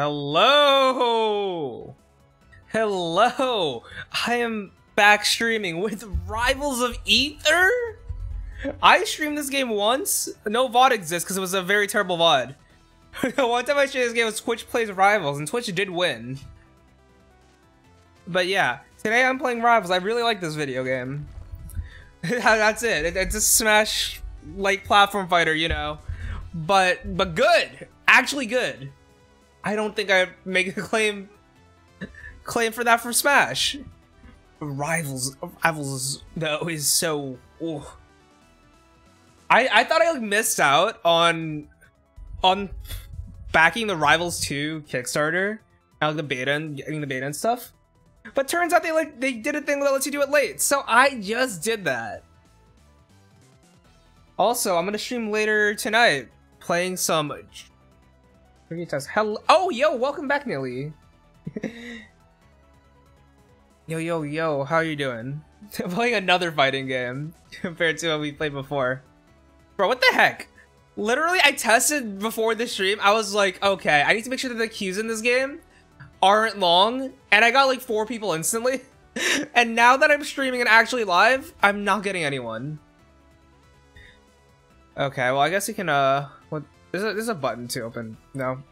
Hello! Hello! I am back streaming with Rivals of Aether? I streamed this game once. No VOD exists because it was a very terrible VOD. One time I streamed this game was Twitch Plays Rivals, and Twitch did win. But yeah, today I'm playing Rivals. I really like this video game. That's it. It's a Smash-like platform fighter, you know. But, but good! Actually good. I don't think I make a claim claim for that for Smash. Rivals, Rivals though is so. Ooh. I I thought I like missed out on on backing the Rivals 2 Kickstarter, like the beta and getting the beta and stuff. But turns out they like they did a thing that lets you do it late, so I just did that. Also, I'm gonna stream later tonight, playing some. Hello. Oh, yo, welcome back, Nilly. Yo, yo, yo, how are you doing? playing another fighting game compared to what we played before. Bro, what the heck? Literally, I tested before the stream. I was like, okay, I need to make sure that the queues in this game aren't long. And I got like four people instantly. and now that I'm streaming and actually live, I'm not getting anyone. Okay, well, I guess we can, uh, there's a, there's a button to open. No.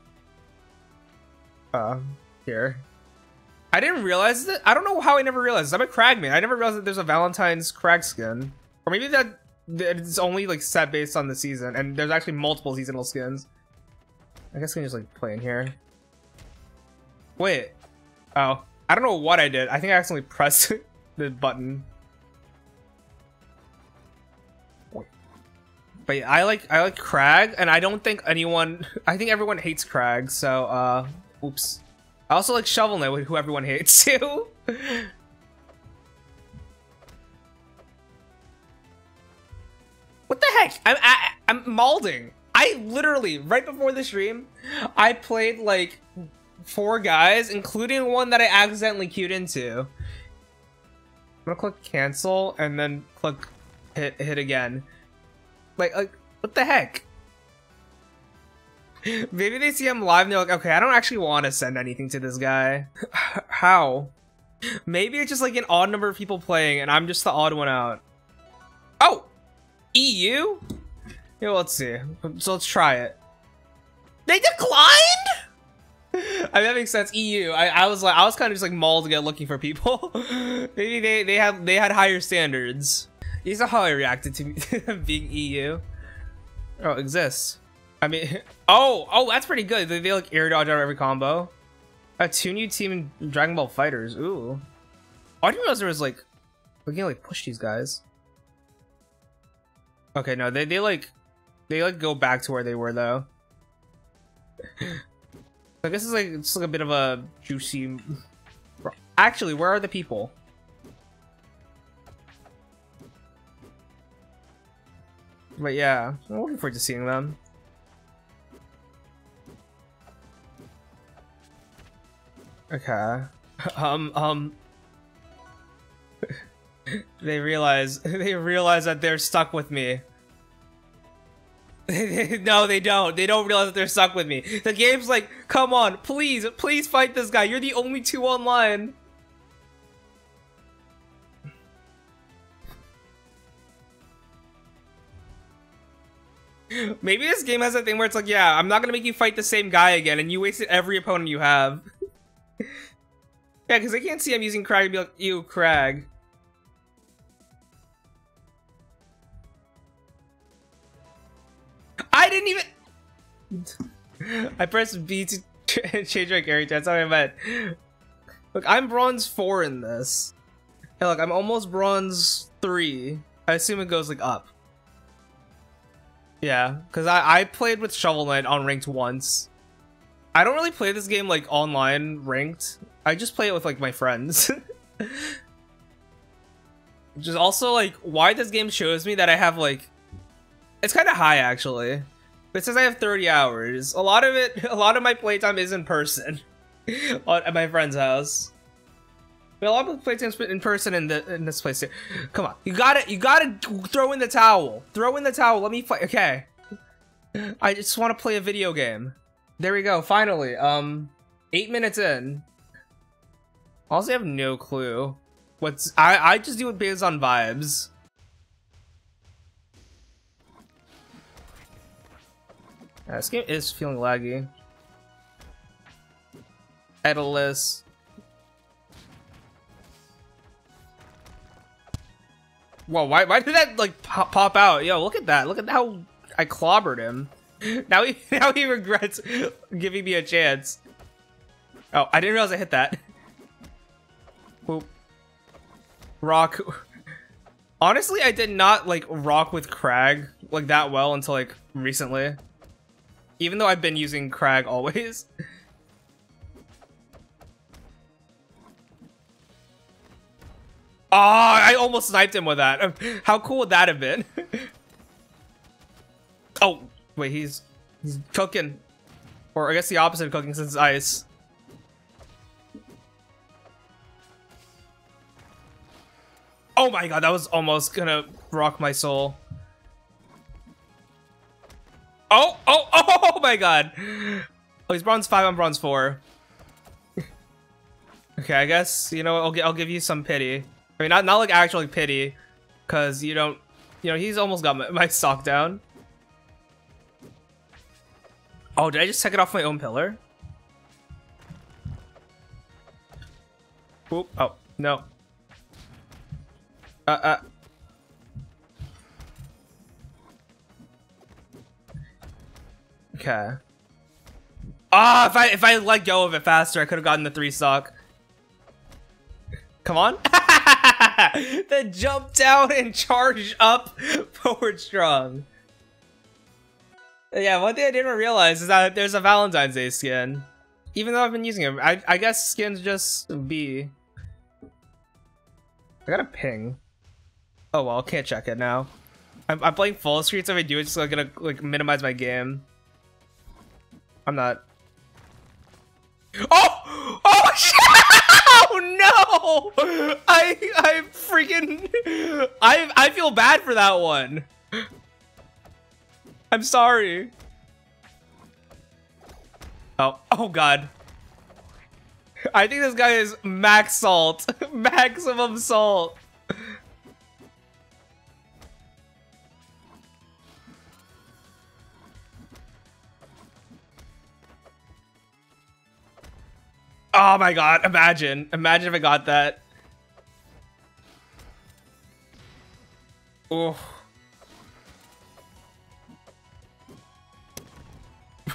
Uh, here. I didn't realize that. I don't know how I never realized. I'm a Cragman. I never realized that there's a Valentine's Kragg skin. Or maybe that it's only like set based on the season, and there's actually multiple seasonal skins. I guess I can just like play in here. Wait. Oh. I don't know what I did. I think I accidentally pressed the button. But yeah, I like I like Kragg, and I don't think anyone. I think everyone hates Kragg. So, uh, oops. I also like Shovel Knight, who everyone hates too. what the heck? I'm I, I'm malding. I literally right before the stream, I played like four guys, including one that I accidentally queued into. I'm gonna click cancel and then click hit hit again. Like like what the heck? Maybe they see him live and they're like, okay, I don't actually want to send anything to this guy. How? Maybe it's just like an odd number of people playing and I'm just the odd one out. Oh! EU? Yeah, let's see. So let's try it. They declined? I mean, that makes sense. EU. I, I was like, I was kind of just like mauled to get looking for people. Maybe they they have they had higher standards. These are how I reacted to being EU. Oh, exists. I mean, oh, oh, that's pretty good. They, they like air dodge out of every combo. A two new team in Dragon Ball FighterZ. Ooh. I didn't realize there was like, we can like push these guys. Okay, no, they they like, they like go back to where they were though. I guess it's like it's like a bit of a juicy. Actually, where are the people? But yeah, I'm looking forward to seeing them. Okay. Um, um... they realize, they realize that they're stuck with me. no, they don't. They don't realize that they're stuck with me. The game's like, come on, please, please fight this guy. You're the only two online. Maybe this game has a thing where it's like, yeah, I'm not gonna make you fight the same guy again, and you wasted every opponent you have. Yeah, because I can't see I'm using Kragg to be like, ew, Kragg. I didn't even... I pressed B to change my character, that's how I meant. Look, I'm bronze 4 in this. Hey, look, I'm almost bronze 3. I assume it goes, like, up. Yeah, because I, I played with Shovel Knight on ranked once. I don't really play this game, like, online ranked. I just play it with like my friends. Which is also like why this game shows me that I have like it's kind of high actually. But since I have 30 hours. A lot of it, a lot of my playtime is in person at my friend's house. But a lot of playtime in person in the in this place. Too. Come on, you gotta you gotta throw in the towel. Throw in the towel. Let me fight. Okay. I just want to play a video game. There we go. Finally. Um. Eight minutes in. Also, have no clue. What's I I just do it based on vibes. Yeah, this game is feeling laggy. Etalus. Whoa, why, why did that like pop, pop out? Yo, look at that. Look at how I clobbered him. Now he now he regrets giving me a chance. Oh, I didn't realize I hit that. Whoop. Rock. Honestly, I did not like rock with Kragg like that well until like recently. Even though I've been using Kragg always. Ah, I almost sniped him with that. How cool would that have been? oh, wait, he's he's cooking. Or I guess the opposite of cooking since it's ice. Oh my god, that was almost gonna rock my soul. Oh, oh, oh my god. Oh, he's bronze 5, I'm bronze 4. okay, I guess, you know, I'll, I'll give you some pity. I mean, not, not like actually pity, because you don't, you know, he's almost got my, my down. Oh, did I just take it off my own pillar? Oop, oh, no. Uh, uh. Okay. Ah, oh, if I if I let go of it faster, I could have gotten the three sock. Come on. the jump down and charge up forward strong. Yeah, one thing I didn't realize is that there's a Valentine's Day skin. Even though I've been using it, I, I guess skins just be. I got a ping. Oh well, can't check it now. I'm, I'm playing full screen, so if I do, it's just gonna like minimize my game. I'm not. Oh! Oh shit! Oh no! I I freaking I I feel bad for that one. I'm sorry. Oh, oh god. I think this guy is max salt. Maximum salt. Oh my god, imagine. Imagine if I got that. Oh.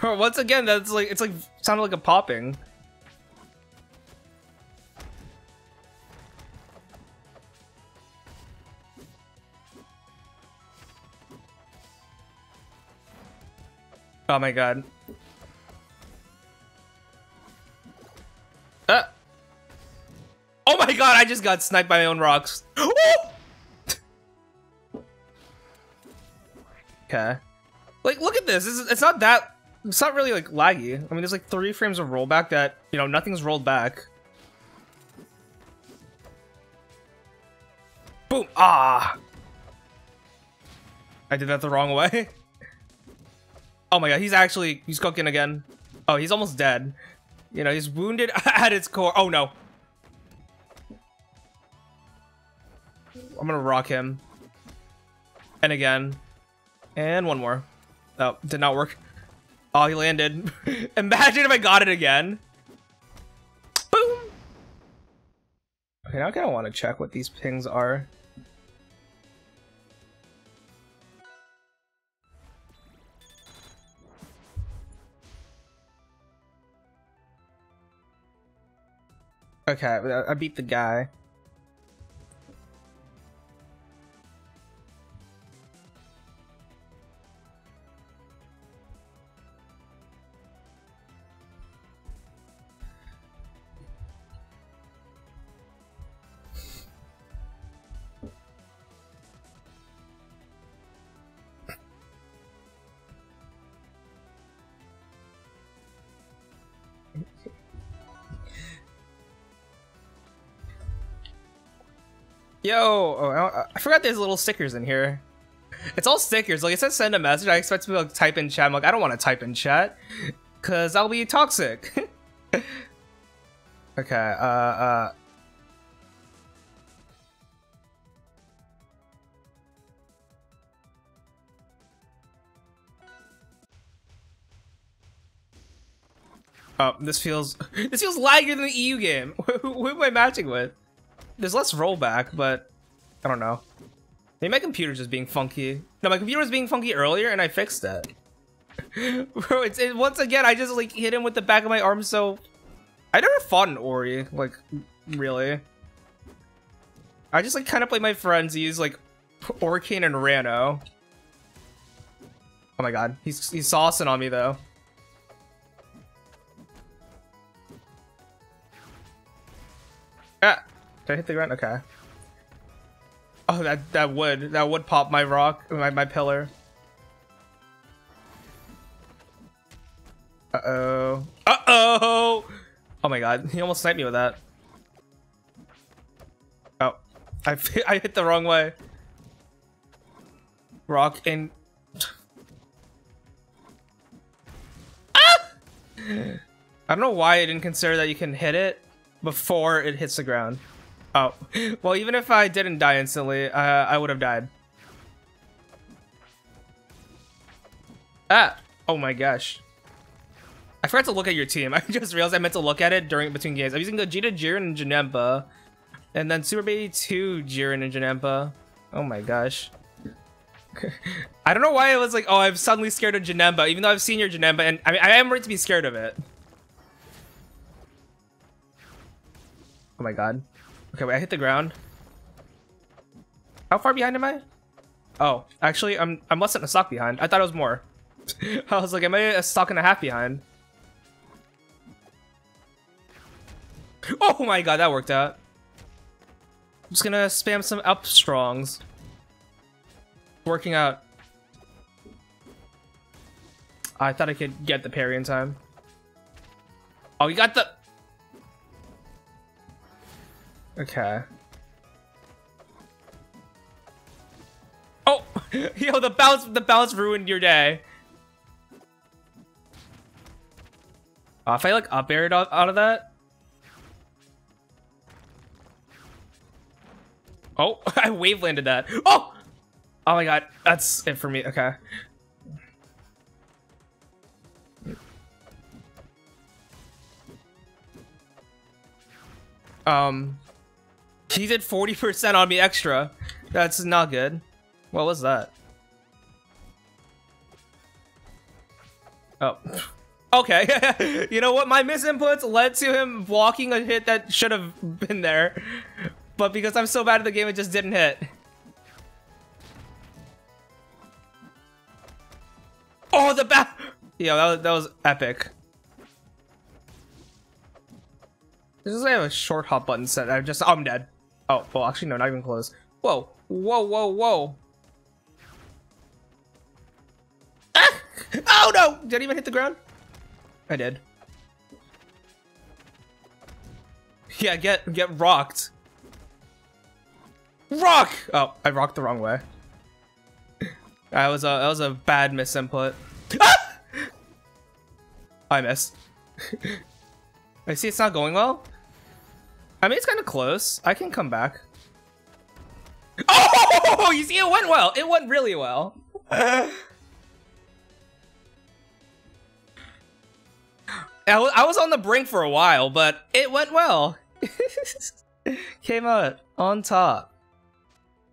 Once again, that's like, it's like, sounded like a popping. Oh my god. Uh. Oh my god, I just got sniped by my own rocks. okay. Like, look at this. It's, it's not that... It's not really, like, laggy. I mean, there's, like, three frames of rollback that, you know, nothing's rolled back. Boom! Ah! I did that the wrong way. oh my god, he's actually... He's cooking again. Oh, he's almost dead. You know, he's wounded at its core. Oh, no. I'm gonna rock him. And again. And one more. Oh, did not work. Oh, he landed. Imagine if I got it again. Boom! Okay, now I kind of want to check what these pings are. Okay, I beat the guy. Yo, oh, I forgot there's little stickers in here. It's all stickers. Like it says send a message. I expect people to like type in chat. I'm like, I don't want to type in chat. Cause I'll be toxic. okay, uh, uh. Oh, this feels this feels laggier than the EU game. Who am I matching with? There's less rollback, but I don't know. Maybe my computer's just being funky. No, my computer was being funky earlier, and I fixed it. Bro, it's it, once again I just like hit him with the back of my arm. So I never fought an Ori, like really. I just like kind of play my friends. Use like Orcane and Ranno. Oh my god, he's he's saucing on me though. Ah, did I hit the ground? Okay. Oh, that that would that would pop my rock, my my pillar. Uh oh. Uh oh. Oh my god, he almost sniped me with that. Oh, I I hit the wrong way. Rock and. ah! I don't know why I didn't consider that you can hit it before it hits the ground. Oh, well, even if I didn't die instantly, uh, I would have died. Ah, oh my gosh. I forgot to look at your team. I just realized I meant to look at it during between games. I'm using Gogeta, Jiren, and Janemba. And then Super Baby 2, Jiren, and Janemba. Oh my gosh. I don't know why I was like, oh, I'm suddenly scared of Janemba, even though I've seen your Janemba, and I mean, I am right to be scared of it. Oh my god. Okay, wait, I hit the ground. How far behind am I? Oh, actually, I'm I'm less than a stock behind. I thought it was more. I was like, am I a stock and a half behind? Oh my god, that worked out. I'm just gonna spam some up strongs. Working out. I thought I could get the parry in time. Oh, you got the... Okay. Oh, yo, the bounce, the bounce ruined your day. Uh, if I like up aired out, out of that. Oh, I wave landed that. Oh, oh my god, that's it for me. Okay. Um, he did 40% on me extra. That's not good. What was that? Oh. Okay. you know what? My misinputs led to him blocking a hit that should have been there. But because I'm so bad at the game, it just didn't hit. Oh, the back! Yeah, that was, that was epic. This is like a short hop button set. I'm just, I'm dead. Oh, well, actually, no, not even close. Whoa, whoa, whoa, whoa. Ah! Oh no! Did I even hit the ground? I did. Yeah, get get rocked. Rock! Oh, I rocked the wrong way. That was a that was a bad misinput. Ah! I missed. I see it's not going well. I mean, it's kind of close. I can come back. Oh, you see, it went well. It went really well. I, I was on the brink for a while, but it went well. Came out on top.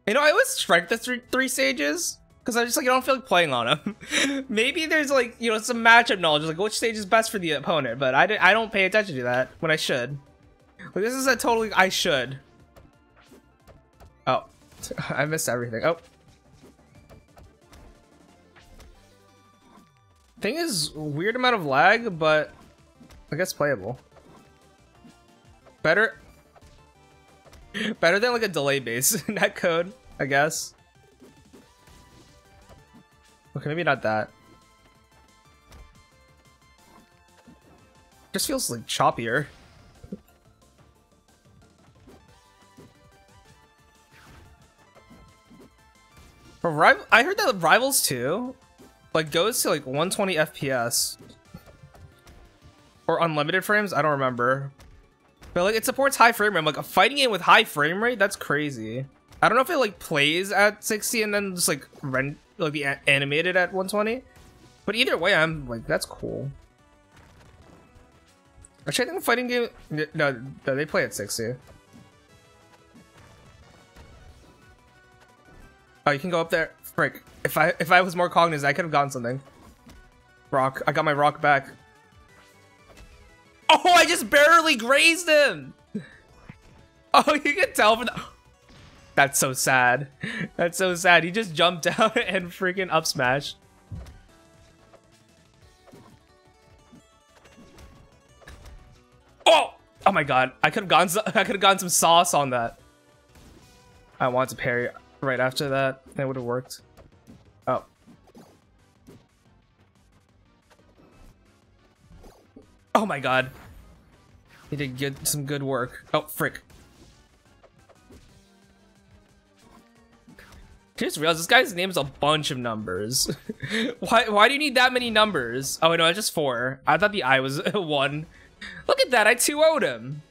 You know, I always strike the three, three stages because I just like I don't feel like playing on them. Maybe there's like you know some matchup knowledge, like which stage is best for the opponent, but I, I don't pay attention to that when I should. This is a totally I should. Oh, I missed everything. Oh. Thing is, weird amount of lag, but I guess playable. Better, better than like a delay base net code, I guess. Okay, maybe not that. Just feels like choppier. I heard that Rivals 2 like goes to like 120 FPS. or unlimited frames. I don't remember. But like it supports high frame rate. Like a fighting game with high frame rate, that's crazy. I don't know if it like plays at 60 and then just like rent like be animated at 120. But either way, I'm like that's cool. Actually, I think the fighting game no, no they play at 60. Oh, you can go up there. Frick. If I if I was more cognizant, I could have gotten something. Rock. I got my rock back. Oh, I just barely grazed him. Oh, you can tell from the... That's so sad. That's so sad. He just jumped out and freaking up smash. Oh! Oh my god. I could have gone I could have gotten some sauce on that. I want to parry right after that. That would have worked. Oh. Oh my god. He did get some good work. Oh, frick. just realized this guy's name is a bunch of numbers. why why do you need that many numbers? Oh no, it's just four. I thought the I was one. Look at that, I 2 0'd him.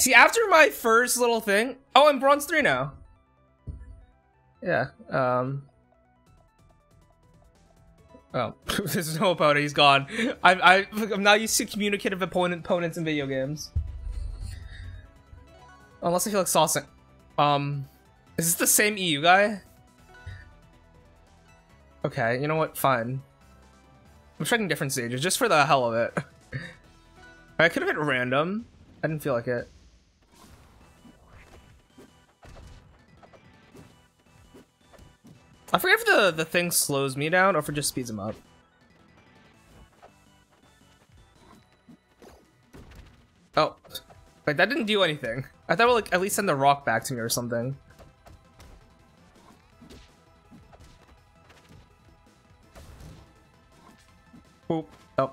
See, after my first little thing... Oh, I'm bronze 3 now. Yeah, um... Oh, there's no opponent, he's gone. I, I, I'm not used to communicative opponent, opponents in video games. Unless I feel like saucing. Um, is this the same EU guy? Okay, you know what? Fine. I'm checking different stages just for the hell of it. I could have hit random. I didn't feel like it. I forget if the, the thing slows me down or if it just speeds him up. Oh. Wait, that didn't do anything. I thought it would like at least send the rock back to me or something. Oop. Oh.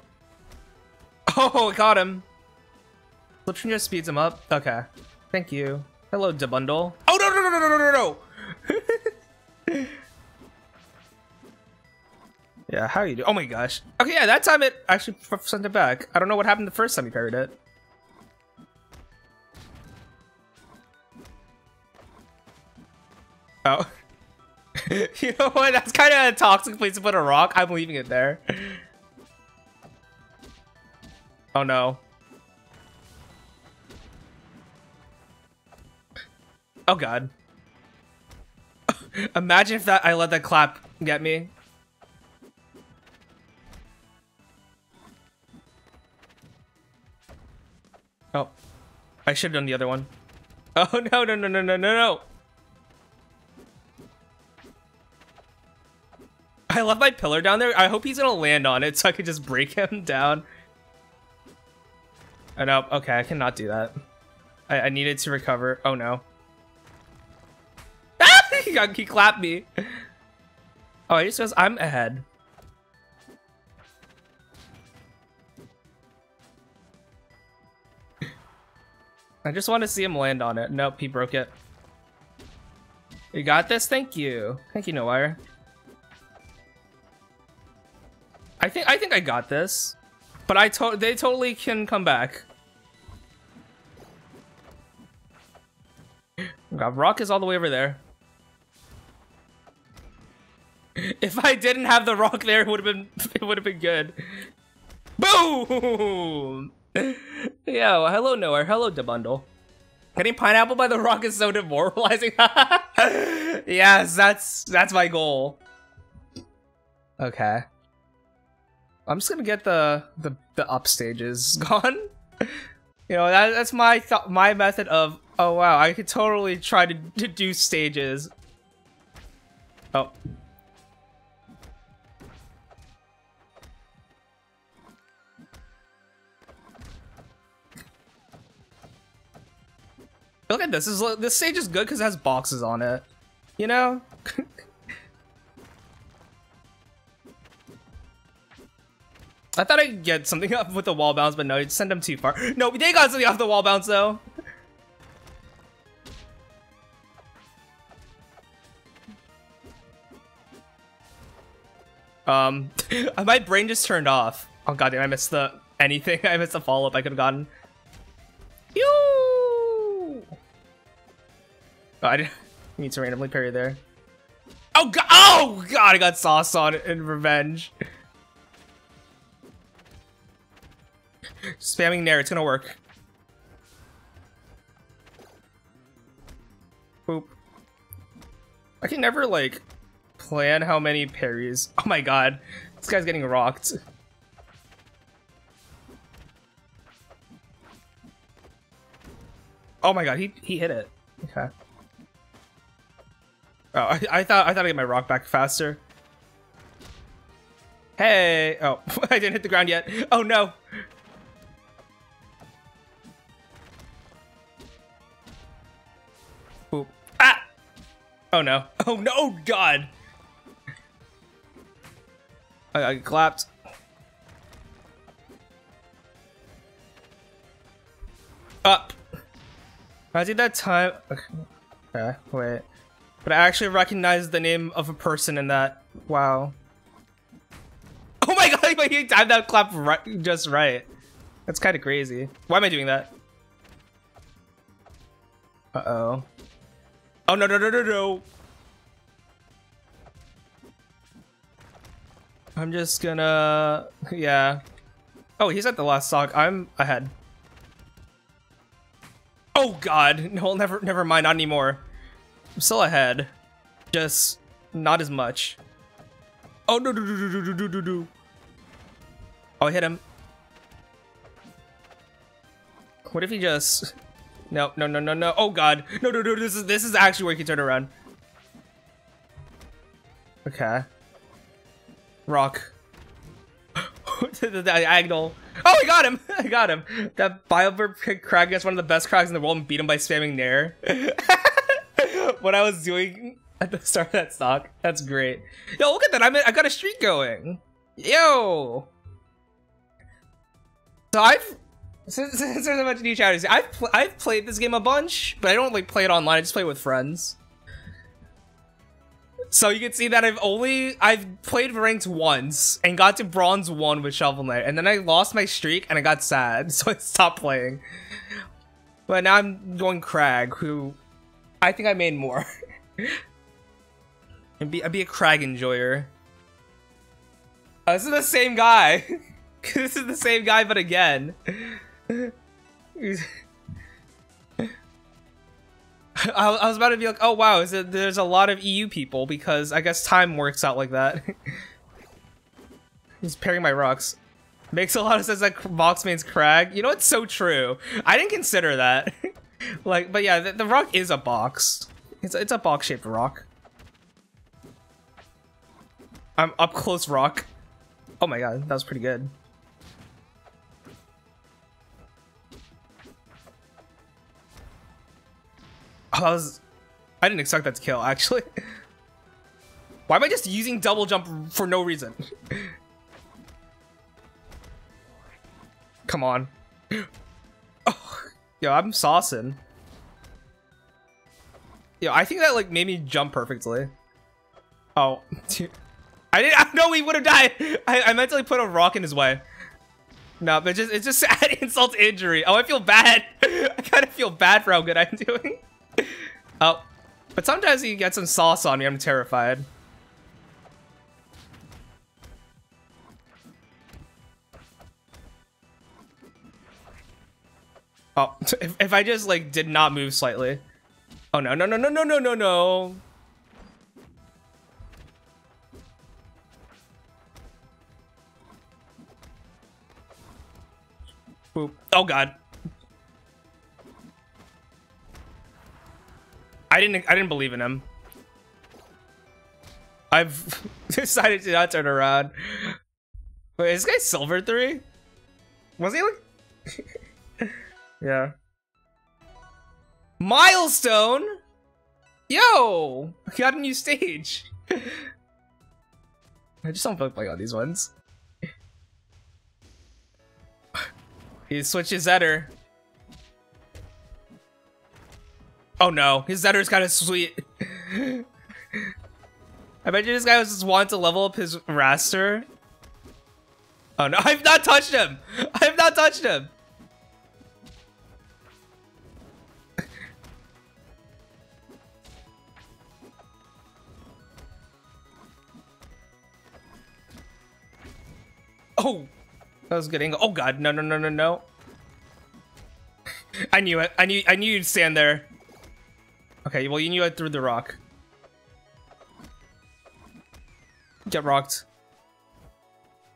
Oh, got him. Slipstream just speeds him up. Okay. Thank you. Hello, Debundle. Oh, no, no, no, no, no, no, no! Yeah, how you do? Oh my gosh. Okay, yeah, that time it actually sent it back. I don't know what happened the first time he parried it. Oh. you know what? That's kind of a toxic place to put a rock. I'm leaving it there. Oh no. Oh god. Imagine if that I let that clap get me. Oh. I should have done the other one. Oh no no no no no no no. I left my pillar down there. I hope he's gonna land on it so I could just break him down. Oh no, okay, I cannot do that. I, I needed to recover. Oh no. Ah! he, got, he clapped me. Oh, I just says I'm ahead. I just want to see him land on it. Nope, he broke it. You got this? Thank you. Thank you, Noire. I think I think I got this, but I to they totally can come back. God, Rock is all the way over there. If I didn't have the rock there, it would have been it would have been good. Boom! Yo, hello Noah, hello Debundle. Getting pineapple by the rock is so demoralizing. yes, that's that's my goal. Okay. I'm just gonna get the the, the up stages gone. you know, that, that's my my method of oh wow, I could totally try to, to do stages. Oh. Look at this. This, is, this stage is good because it has boxes on it. You know? I thought I'd get something up with the wall bounce, but no, you send them too far. No, they got something off the wall bounce though. Um, my brain just turned off. Oh goddamn! I missed the anything. I missed the follow up I could have gotten. Yoo! Oh, I didn't need to randomly parry there. Oh god! Oh god! I got sauce on it in revenge. Spamming Nair, it's gonna work. Boop. I can never like plan how many parries. Oh my god, this guy's getting rocked. Oh my god, he he hit it. Okay. Oh, I, I thought I thought I'd get my rock back faster. Hey! Oh, I didn't hit the ground yet. Oh no! Ah! Oh no. Oh no, oh, god! I, I clapped. Up. I did that time. Okay, wait. But I actually recognize the name of a person in that. Wow. Oh my god, he timed that clap right, just right. That's kind of crazy. Why am I doing that? Uh-oh. Oh, no, no, no, no, no. I'm just gonna... Yeah. Oh, he's at the last sock. I'm ahead. Oh god. No, never never mind, not anymore. I'm still ahead. Just not as much. Oh no no no no no no no no. Oh I hit him. What if he just No, no, no, no, no. Oh god. No, no, no, this is this is actually where he can turn around. Okay. Rock. the diagonal. Oh, I got him! I got him. That Biobird Kragg is one of the best Kraggs in the world and beat him by spamming Nair. What I was doing at the start of that stock. That's great. Yo, look at that. I'm I got a streak going. Yo. So I've since, since there's a bunch of new chatters, I've pl I've played this game a bunch, but I don't like play it online. I just play with friends. So you can see that I've only I've played ranked once and got to bronze one with Shovel Knight, and then I lost my streak and I got sad, so I stopped playing. But now I'm going Kragg, who I think I made more. and be I'd be a Kragg enjoyer. Oh, this is the same guy. this is the same guy, but again. I, I, was about to be like, oh wow, is it, there's a lot of EU people because I guess time works out like that. He's pairing my rocks. Makes a lot of sense that Vox means Kragg. You know, it's so true. I didn't consider that. Like, but yeah, the, the, rock is a box. It's, it's a box-shaped rock. I'm up close rock. Oh my god, that was pretty good. Oh, I was... I didn't expect that to kill, actually. Why am I just using double jump for no reason? Come on. Oh, yo, I'm saucing. Yo, I think that like made me jump perfectly. Oh, I didn't. Know he would have died. I, I mentally put a rock in his way. No, but just it's just add insult to injury. Oh, I feel bad. I kind of feel bad for how good I'm doing. Oh, but sometimes you get some sauce on me. I'm terrified. Oh, if, if I just like did not move slightly. Oh no, no, no, no, no, no, no, no. Oh god. I didn't I didn't believe in him. I've decided to not turn around. Wait, is this guy Silver 3? Was he like... yeah. Milestone? Yo! Got a new stage. I just don't feel like playing on these ones. he switches Zetter. Oh no, his Zetter's kind of sweet. I bet you this guy was just wanting to level up his Wrastor. Oh no, I've not touched him! I've not touched him! Oh! That was a good angle. Oh god, no, no, no, no, no. I knew it. I knew I knew you'd stand there. Okay, well you knew I threw the rock. Get rocked.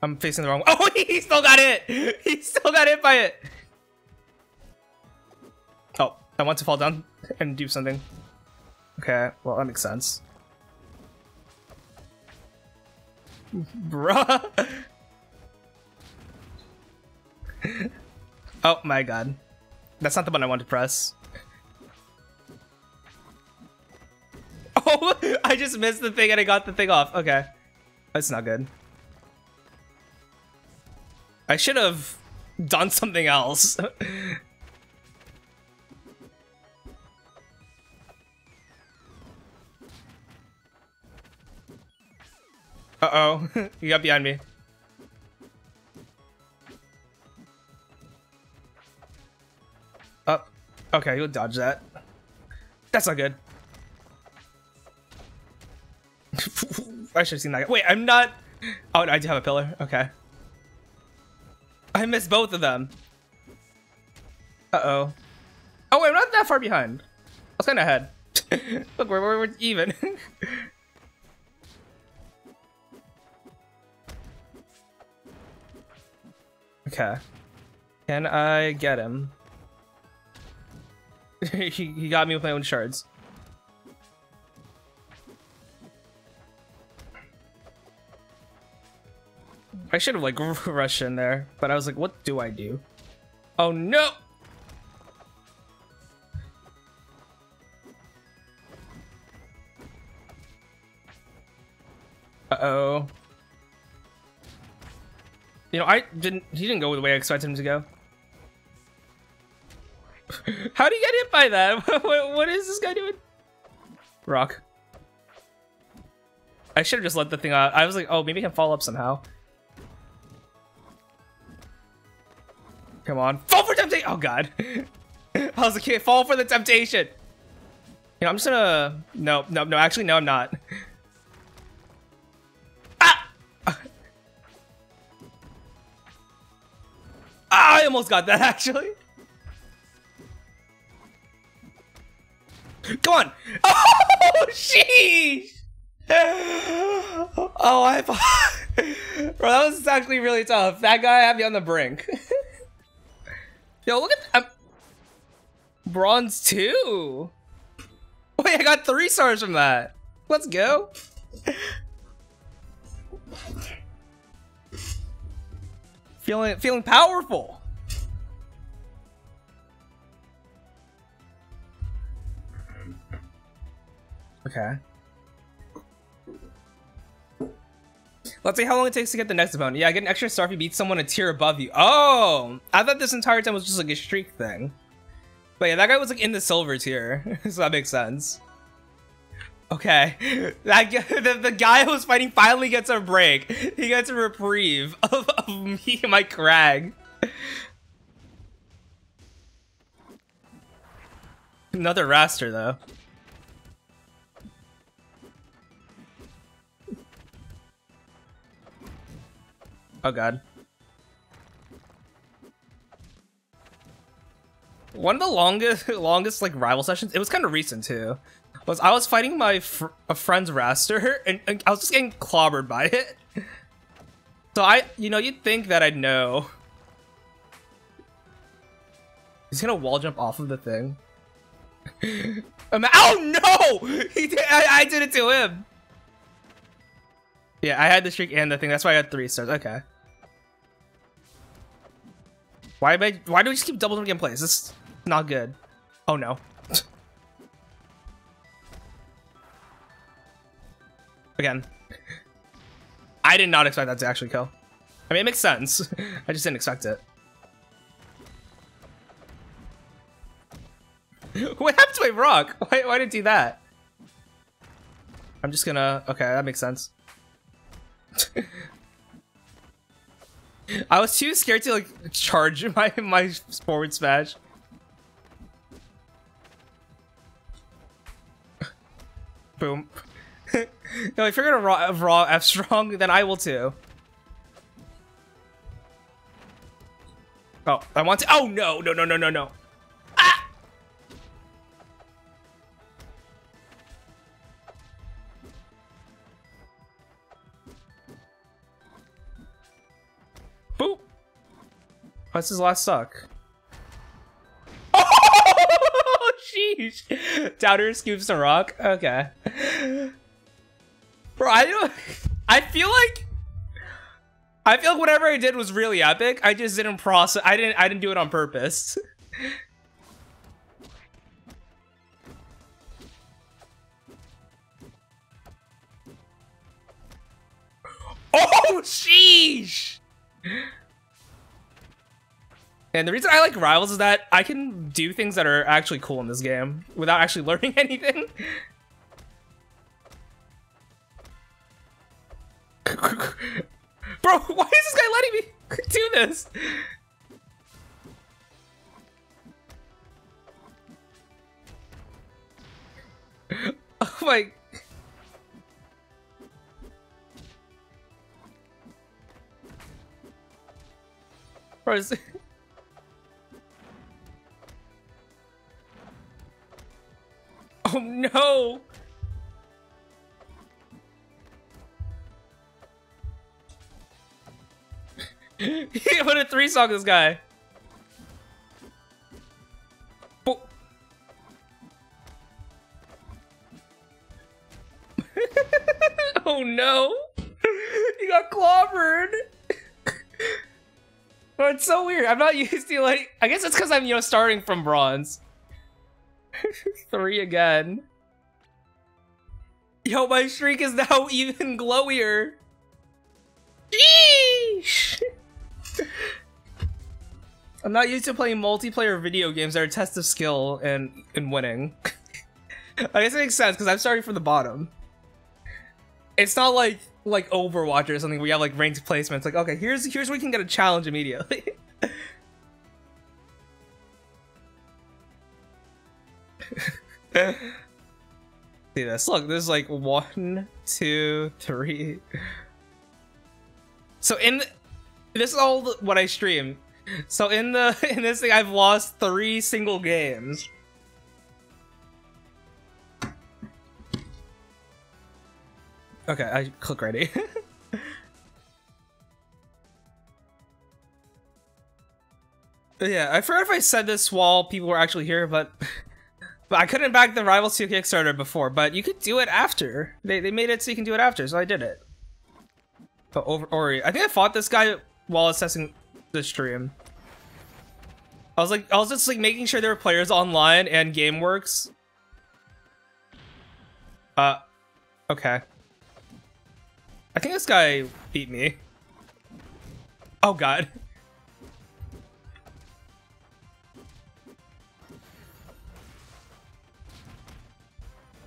I'm facing the wrong Oh, he still got it. He still got hit by it! Oh, I want to fall down and do something. Okay, well that makes sense. Bruh! Oh my god. That's not the button I want to press. Oh, I just missed the thing and I got the thing off. Okay. That's not good. I should have done something else. Uh-oh. you got behind me. Okay, you'll dodge that. That's not good. I should have seen that. Wait, I'm not. Oh, no, I do have a pillar. Okay. I missed both of them. Uh-oh. Oh, wait, I'm not that far behind. I was kind of ahead. Look, we're, we're, we're even. okay. Can I get him? he, he got me with my own shards. I should have like rushed in there, but I was like, what do I do? Oh no! Uh-oh. You know, I didn't, he didn't go the way I expected him to go. How do you get hit by that? what, what is this guy doing? Rock. I should have just let the thing out. I was like, oh, maybe I can follow up somehow. Come on. Fall for temptation! Oh, God. I was like, fall for the temptation. You know, I'm just gonna... No, no, no. Actually, no, I'm not. Ah! I almost got that, actually. Come on! Oh, sheesh! Oh, I... Bro, that was actually really tough. That guy had me on the brink. Yo, look at that. Bronze 2. Wait, I got three stars from that. Let's go. feeling feeling powerful. Okay. Let's see how long it takes to get the next opponent. Yeah, get an extra star if you beat someone a tier above you. Oh! I thought this entire time was just like a streak thing. But yeah, that guy was like in the silver tier, so that makes sense. Okay, that the, the guy who was fighting finally gets a break. He gets a reprieve of, of me and my Kragg. Another Wrastor though. Oh god. One of the longest, longest like rival sessions. It was kind of recent too. Was I was fighting my fr a friend's Wrastor and, and I was just getting clobbered by it. So I, you know, you'd think that I'd know. He's gonna wall jump off of the thing. oh no! He did, I, I did it to him. Yeah, I had the streak and the thing. That's why I got three stars. Okay. Why am I, why do we just keep double in place? This is not good. Oh no. Again. I did not expect that to actually kill. I mean, it makes sense. I just didn't expect it. what happened to my rock? Why, why did it do that? I'm just gonna... Okay, that makes sense. I was too scared to like charge my my forward smash. Boom. no, if you're gonna raw, raw F strong, then I will too. Oh, I want to. Oh no, no, no, no, no, no. What's his last suck? Oh, sheesh. Doubter scoops a rock. Okay. Bro, I don't. I feel like. I feel like whatever I did was really epic. I just didn't process. I didn't. I didn't do it on purpose. oh, sheesh. And the reason I like Rivals is that I can do things that are actually cool in this game without actually learning anything. Bro, why is this guy letting me do this? Oh my... Bro, is... Oh no! he put a three song this guy. Bo oh. oh no! He got clobbered! oh, it's so weird. I'm not used to like I guess it's because I'm you know starting from bronze. Three again. Yo, my streak is now even glowier. Sheesh! I'm not used to playing multiplayer video games that are tests of skill and, and winning. I guess it makes sense because I'm starting from the bottom. It's not like like Overwatch or something where you have like ranked placements. Like, okay, here's here's where we can get a challenge immediately. See this? Look, there's like one, two, three. So in this is all what I stream. So in the in this thing, I've lost three single games. Okay, I click ready. yeah, I forgot if I said this while people were actually here, but but I couldn't back the Rivals 2 Kickstarter before, but you could do it after. They, they made it so you can do it after, so I did it. But over I think I fought this guy while assessing the stream. I was like, I was just like making sure there were players online and game works. Uh, okay. I think this guy beat me. Oh god.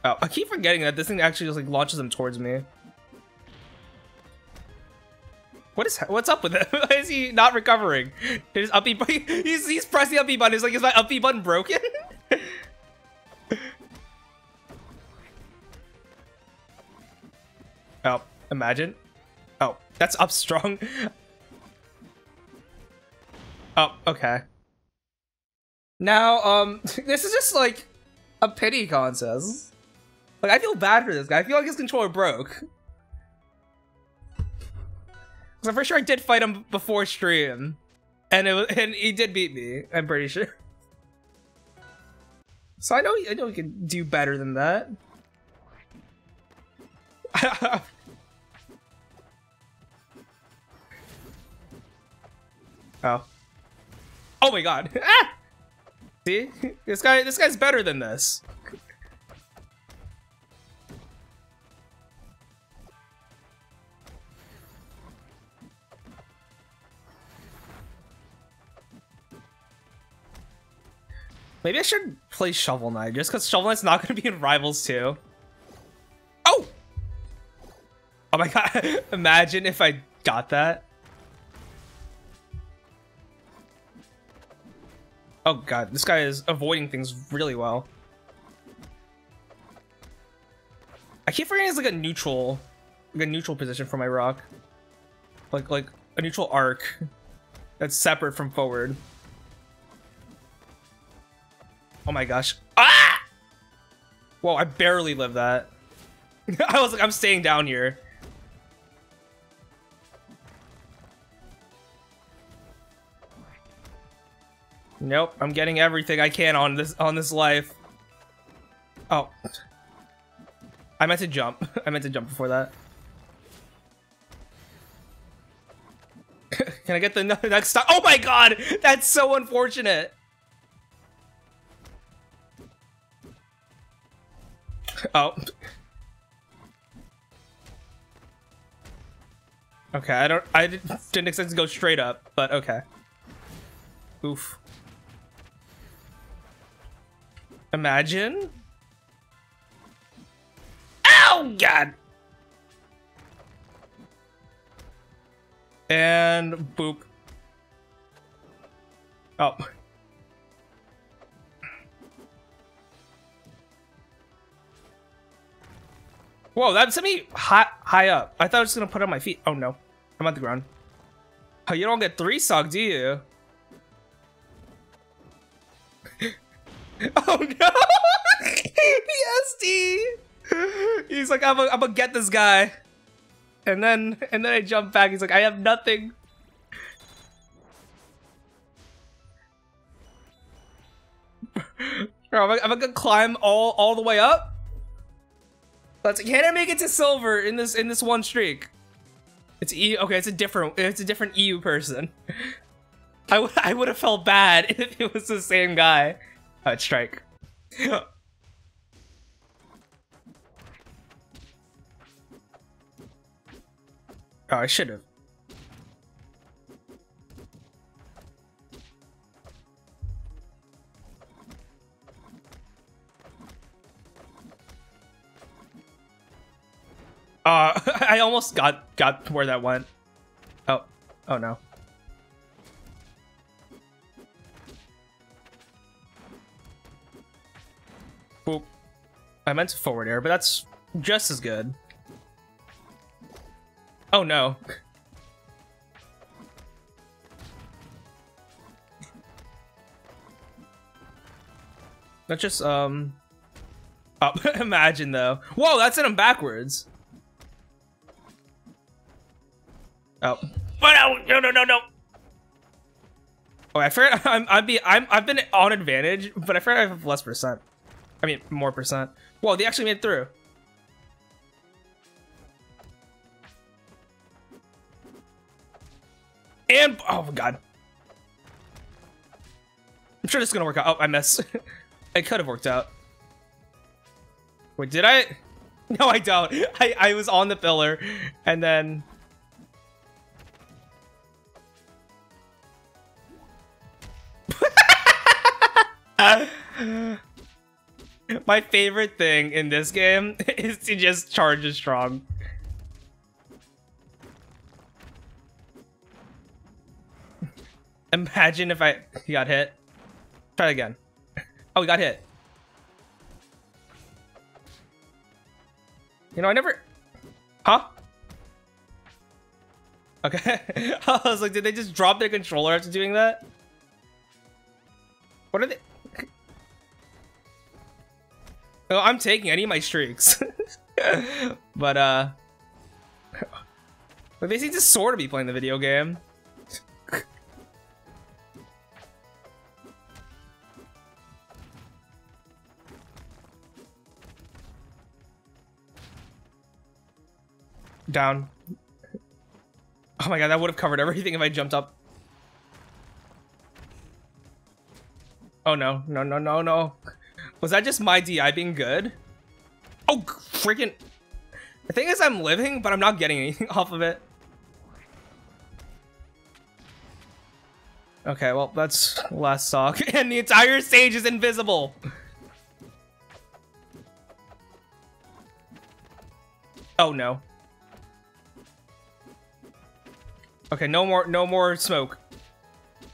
Oh, I keep forgetting that this thing actually just like launches him towards me. What is what's up with it? Why is he not recovering? His up B he's he's pressing up button. He's like, is my up button broken? oh, imagine. Oh, that's up strong. Oh, okay. Now, um, this is just like a pity contest. Like, I feel bad for this guy. I feel like his controller broke. Cause I'm pretty sure I did fight him before stream. And it was, and he did beat me, I'm pretty sure. So I know I know he can do better than that. oh. Oh my god. Ah! See? This guy this guy's better than this. Maybe I should play Shovel Knight, just because Shovel Knight's not going to be in Rivals too. Oh! Oh my god, imagine if I got that. Oh god, this guy is avoiding things really well. I keep forgetting it's like a neutral, like a neutral position for my rock. Like, like a neutral arc that's separate from forward. Oh my gosh. Ah! Whoa, I barely lived that. I was like, I'm staying down here. Nope, I'm getting everything I can on this on this life. Oh. I meant to jump. I meant to jump before that. Can I get the next stop? Oh my god! That's so unfortunate! Oh. Okay, I don't- I didn't expect to go straight up, but okay. Oof. Imagine? Oh god! And boop. Oh. Whoa, that sent me high, high up. I thought I was gonna put on my feet. Oh no, I'm on the ground. Oh, you don't get three sock, do you? oh no! the SD! He's like, I'm gonna get this guy. And then, and then I jump back. He's like, I have nothing. Bro, am I, am I gonna climb all all the way up? Let's. Can I make it to silver in this in this one streak? It's E. Okay, it's a different. It's a different EU person. I would I would have felt bad if it was the same guy. Uh, strike. Oh, I should have. Uh, I almost got got where that went. Oh, oh no. Boop. I meant to forward air, but that's just as good. Oh no. Let's just, um... Oh, imagine though. Whoa, that's in him backwards. Oh. Oh no, no, no, no. Oh, I forgot I'm I'm be I'm I've been on advantage, but I forgot I have less percent. I mean more percent. Whoa, they actually made it through. And oh my god. I'm sure this is gonna work out. Oh, I missed. it could have worked out. Wait, did I? No, I don't. I, I was on the pillar, and then... My favorite thing in this game is to just charge as strong. Imagine if I got hit. Try again. Oh, he got hit. You know, I never... Huh? Okay. I was like, did they just drop their controller after doing that? What are they... Oh, I'm taking any of my streaks. but, uh... But they seem to sort of be playing the video game. Down. Oh my god, that would have covered everything if I jumped up. Oh no, no, no, no, no. Was that just my DI being good? Oh, freaking... The thing is I'm living, but I'm not getting anything off of it. Okay, well, that's last sock. And the entire stage is invisible! Oh no. Okay, no more, no more smoke.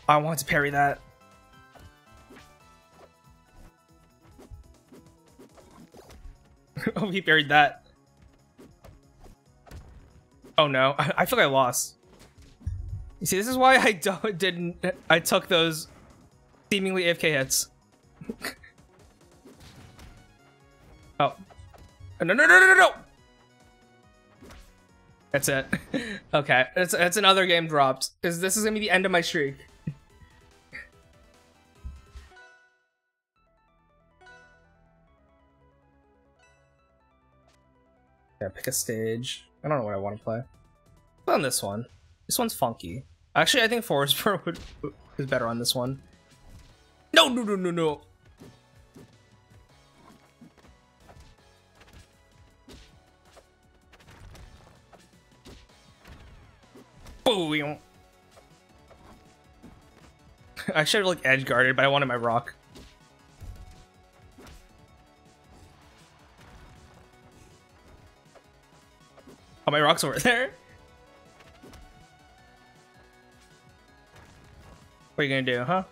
I want to parry that. oh, he buried that. Oh no, I, I feel like I lost. You see, this is why I don't didn't I took those seemingly AFK hits. oh. No no no no no no! That's it. okay, it's it's another game dropped. Is this is gonna be the end of my streak? Yeah, pick a stage. I don't know what I want to play. On this one. This one's funky. Actually, I think Forest Pro would, is better on this one. No, no, no, no, no. Boom. I should have like edge guarded, but I wanted my rock. Oh, my rock's over there. What are you gonna do, huh?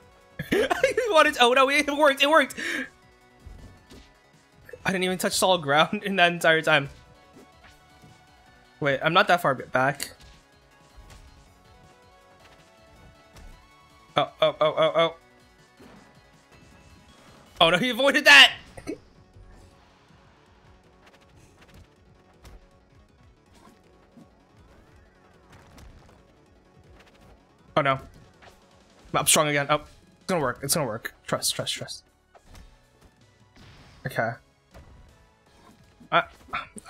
wanted oh no, it worked, it worked! I didn't even touch solid ground in that entire time. Wait, I'm not that far back. Oh, oh, oh, oh, oh. Oh no, he avoided that! Oh no. I'm strong again. Oh, it's gonna work. It's gonna work. Trust, trust, trust. Okay. I,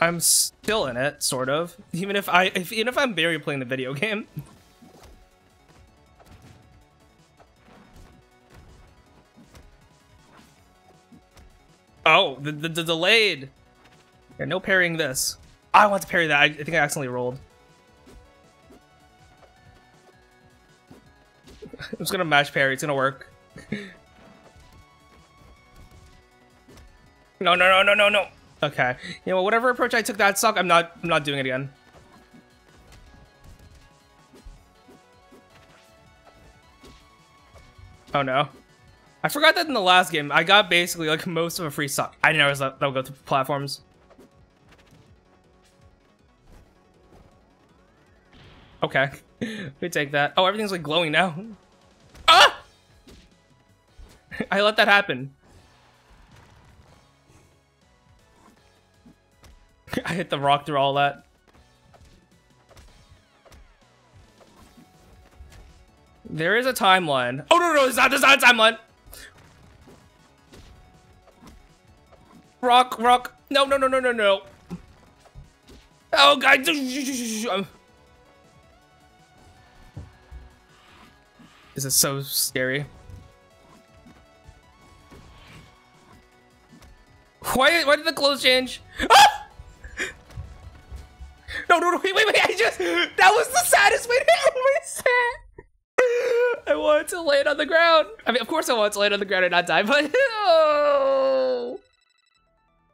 I'm still in it, sort of. Even if I, if, even if I'm barely playing the video game. Oh, the, the, the delayed. Yeah, no parrying this. I want to parry that. I, I think I accidentally rolled. I'm just gonna match parry. It's gonna work. no, no, no, no, no, no. Okay. You know, whatever approach I took that suck. I'm not. I'm not doing it again. Oh no. I forgot that in the last game, I got basically like most of a free suck. I didn't know that would go to platforms. Okay. we take that. Oh, everything's like glowing now. I let that happen. I hit the rock through all that. There is a timeline. Oh no no, it's not, it's not a timeline. Rock, rock. No, no, no, no, no, no. Oh god. This is so scary. Why, why did the clothes change? Ah! No, no, no, wait, wait, wait, I just, that was the saddest way to end my set. I wanted to land on the ground. I mean, of course I want to land on the ground and not die, but, oh.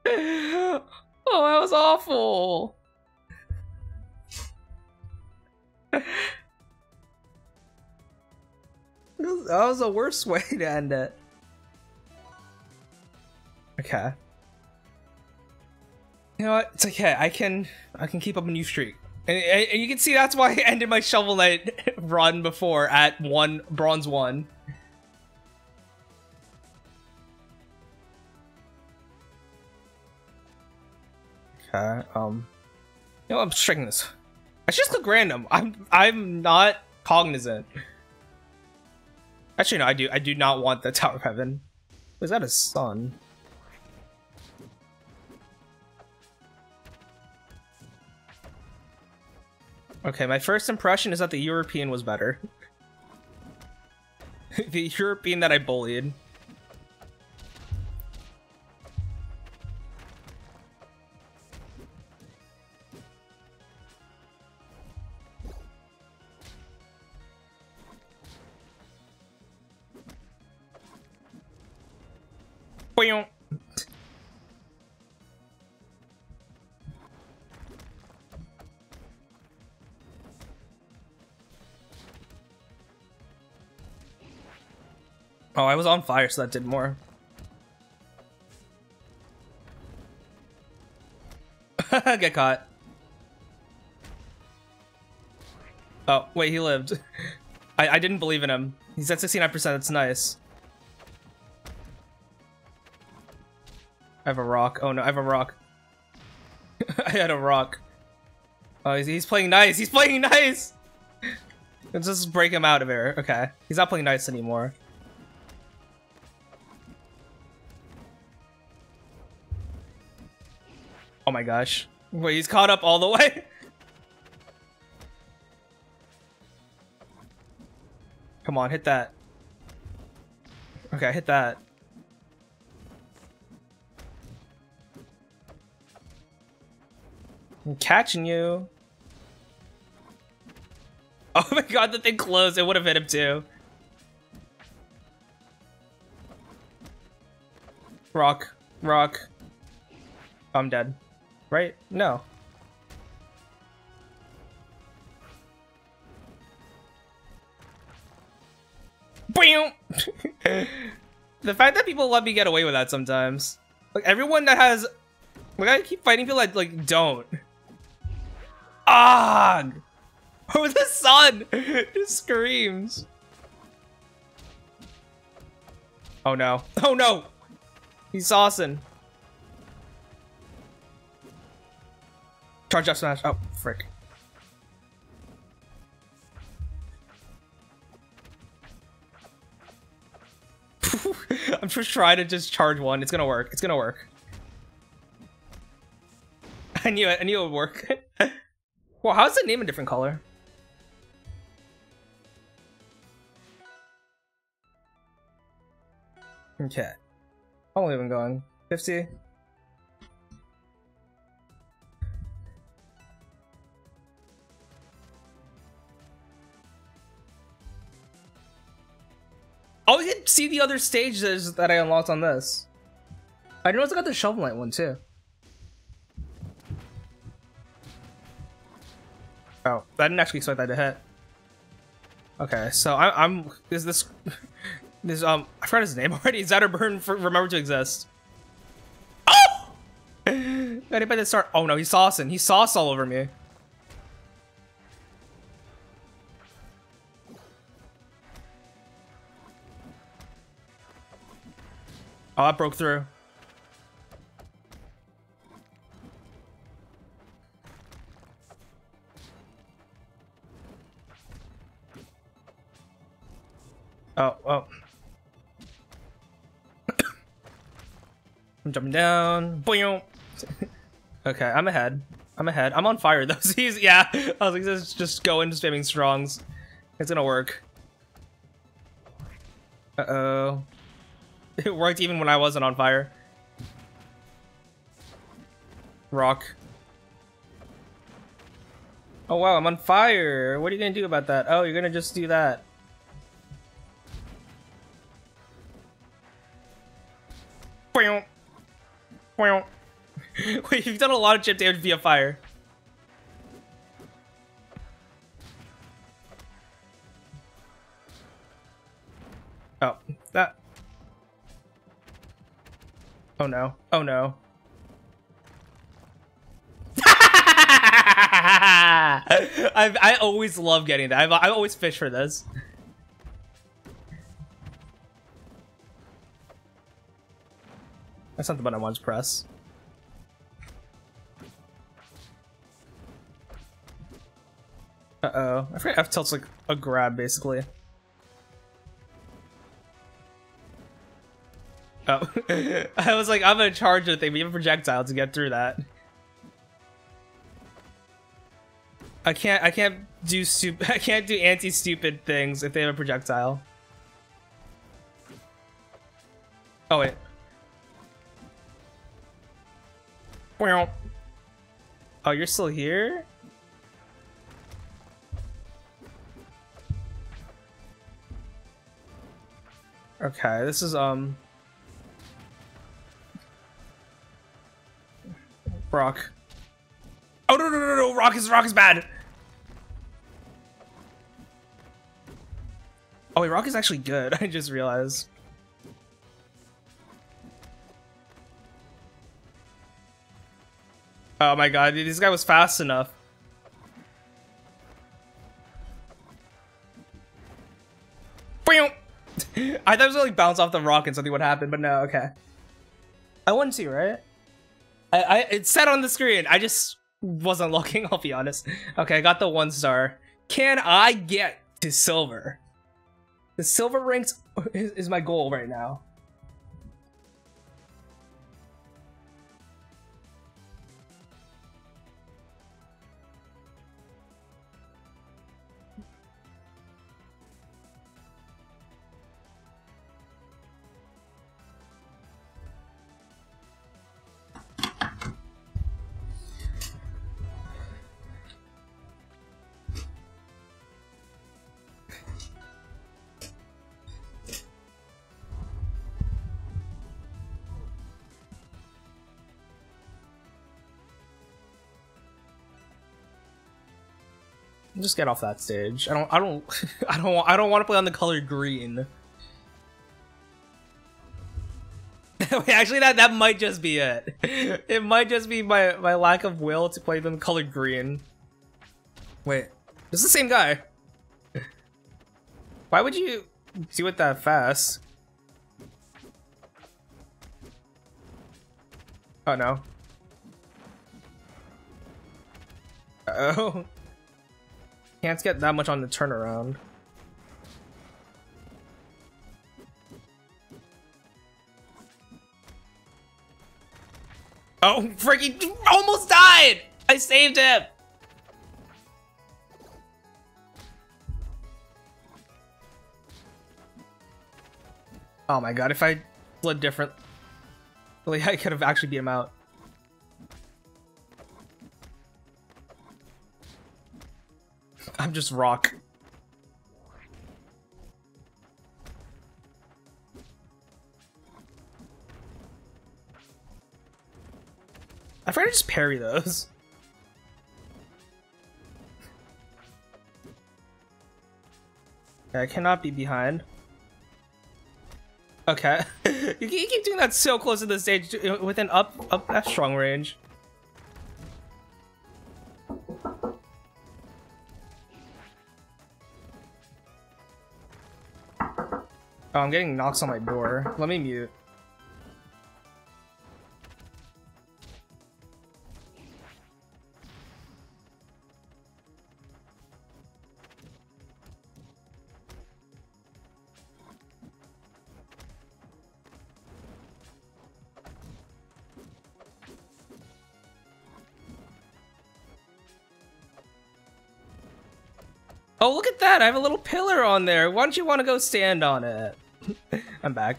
Oh, that was awful. That was the worst way to end it. Okay. You know what? It's okay. I can I can keep up a new streak. And, and you can see that's why I ended my Shovel Knight run before at one bronze one. Okay, um You know I'm striking this. I just click random. I'm I'm not cognizant. Actually, no, I do. I do not want the Tower of Heaven. Was that a sun? Okay, my first impression is that the European was better. the European that I bullied. Boing. Oh, I was on fire, so that did more. Get caught. Oh, wait, he lived. I, I didn't believe in him. He's at 69%, that's nice. I have a rock. Oh no, I have a rock. I had a rock. Oh, he's, he's playing nice. He's playing nice! Let's just break him out of here. Okay. He's not playing nice anymore. Oh my gosh. Wait, he's caught up all the way? Come on, hit that. Okay, hit that. I'm catching you. Oh my god, the thing closed. It would have hit him too. Rock. Rock. I'm dead. Right? No. The fact that people let me get away with that sometimes. Like everyone that has like I keep fighting people that like don't. Ah! Oh, the sun just screams. Oh no. Oh no! He's saucing. Charge up smash. Oh, frick. I'm just trying to just charge one. It's gonna work. It's gonna work. I knew it. I knew it would work. well, how's the name a different color? Okay. How long have been going? 50? Oh, you can see the other stages that I unlocked on this. I noticed I got the Shovel Knight one too. Oh, I didn't actually expect that to hit. Okay, so I, am Is this? This um, I forgot his name already. Zetterburn for remember to exist. Oh! Anybody start? Oh no, he's saucing. He's sauce all over me. Oh, I broke through. Oh, oh. I'm jumping down. Boing. okay, I'm ahead. I'm ahead. I'm on fire though. He's yeah. I was like, just just go into spamming strongs. It's gonna work. Uh oh. It worked even when I wasn't on fire. Rock. Oh wow, I'm on fire. What are you gonna do about that? Oh, you're gonna just do that. Wait, you've done a lot of chip damage via fire. Oh, Oh no. Oh no. I I always love getting that. I've, I always fish for this. That's not the button I wanted to press. Uh-oh. I forget F-tilt's like a grab, basically. Oh. I was like, I'm gonna charge the thing, but you have a projectile to get through that. I can't I can't do stupid I can't do anti-stupid things if they have a projectile. Oh wait. Well. Oh, you're still here? Okay, this is, um... Rock. Oh, no, no, no, no, Rock is, Rock is bad. Oh, wait, Rock is actually good. I just realized. Oh my god, this guy was fast enough. I thought it was gonna like bounce off the rock and something would happen, but no, okay. I won too, right? I, I it said on the screen. I just wasn't looking, I'll be honest. Okay, I got the one star. Can I get to silver? The silver ranks is, is my goal right now. Just get off that stage. I don't. I don't. I don't. I don't want to play on the color green. Actually, that that might just be it. It might just be my my lack of will to play them colored green. Wait, is the same guy. Why would you do it that fast? Oh no. Uh oh. Can't get that much on the turnaround. Oh, freaking almost died! I saved him! Oh my god, if I slid different, like I could have actually beat him out. I'm just rock. I forgot to just parry those. I cannot be behind. Okay. you keep doing that so close to the stage uh, within up up that strong range. I'm getting knocks on my door. Let me mute. Oh, look at that! I have a little pillar on there. Why don't you want to go stand on it? I'm back.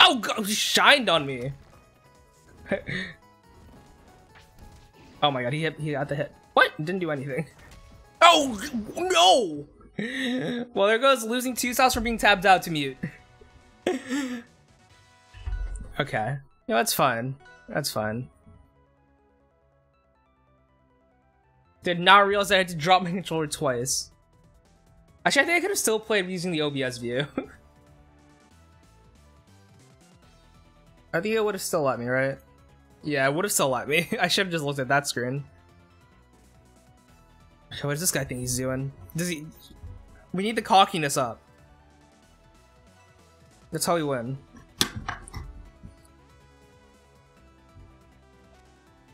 Oh, God, he shined on me. oh my god, he hit, he got the hit. What? Didn't do anything. Oh, no! Well, there goes losing two stars for being tabbed out to mute. okay. Yeah, that's fine. That's fine. Did not realize I had to drop my controller twice. Actually, I think I could have still played using the OBS view. I think it would have still let me, right? Yeah, it would have still let me. I should have just looked at that screen. What does this guy think he's doing? Does he... We need the cockiness up. That's how we win.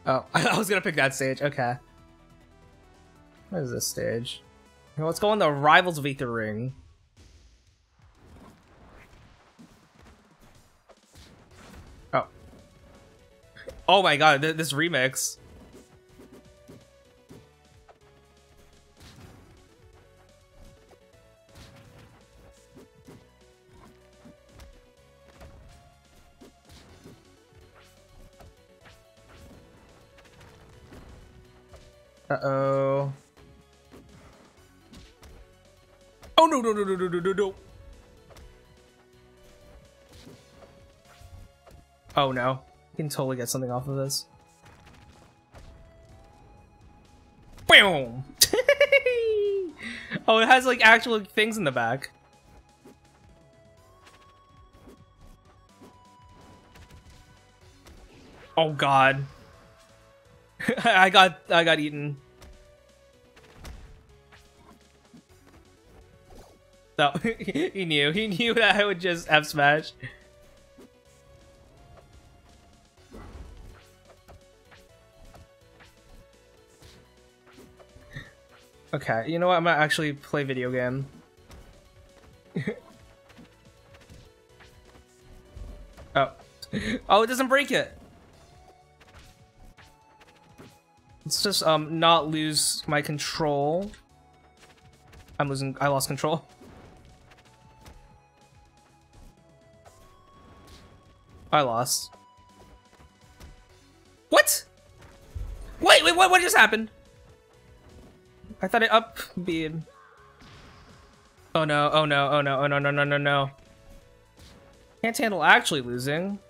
Oh, I was gonna pick that stage. Okay. What is this stage? Let's go on the Rivals of Aether Ring. Oh. Oh my god, th this remix. Uh-oh. Oh no no no no no no no. Oh no. You can totally get something off of this. Boom! oh, it has like actual things in the back. Oh god. I got I got eaten. No, he knew. He knew that I would just F smash. Okay, you know what? I'm gonna actually play video game. oh. Oh, it doesn't break it. Let's just um not lose my control. I'm losing I lost control. I lost. What? Wait, wait, what what just happened? I thought it up being. Oh no, oh no, oh no, oh no, no, no, no, no. Can't handle actually losing.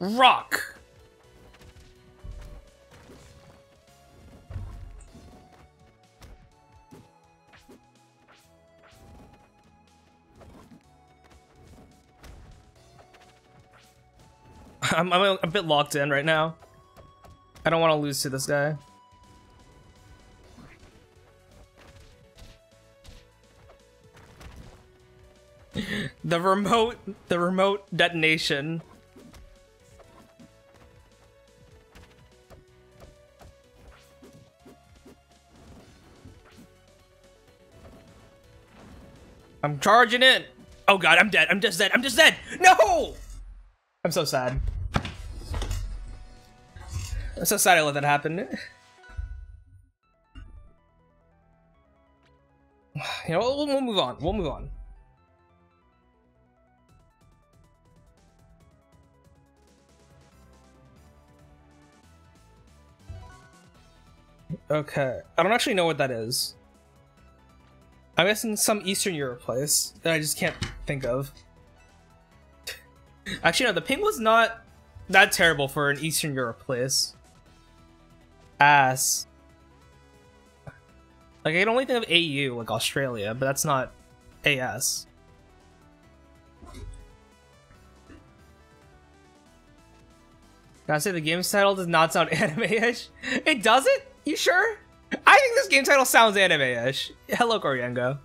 Rock! I'm, I'm a bit locked in right now. I don't want to lose to this guy. the remote, the remote detonation. I'm charging in. Oh god, I'm dead. I'm just dead. I'm just dead. No! I'm so sad. I'm so sad I let that happen. You know, we'll, we'll move on. We'll move on. Okay. I don't actually know what that is. I'm guessing some Eastern Europe place that I just can't think of. actually, no, the ping was not that terrible for an Eastern Europe place. Ass. Like, I can only think of AU, like Australia, but that's not AS. Gotta say, the game's title does not sound anime-ish. It doesn't? You sure? I think this game title sounds anime-ish. Hello, Koryengo.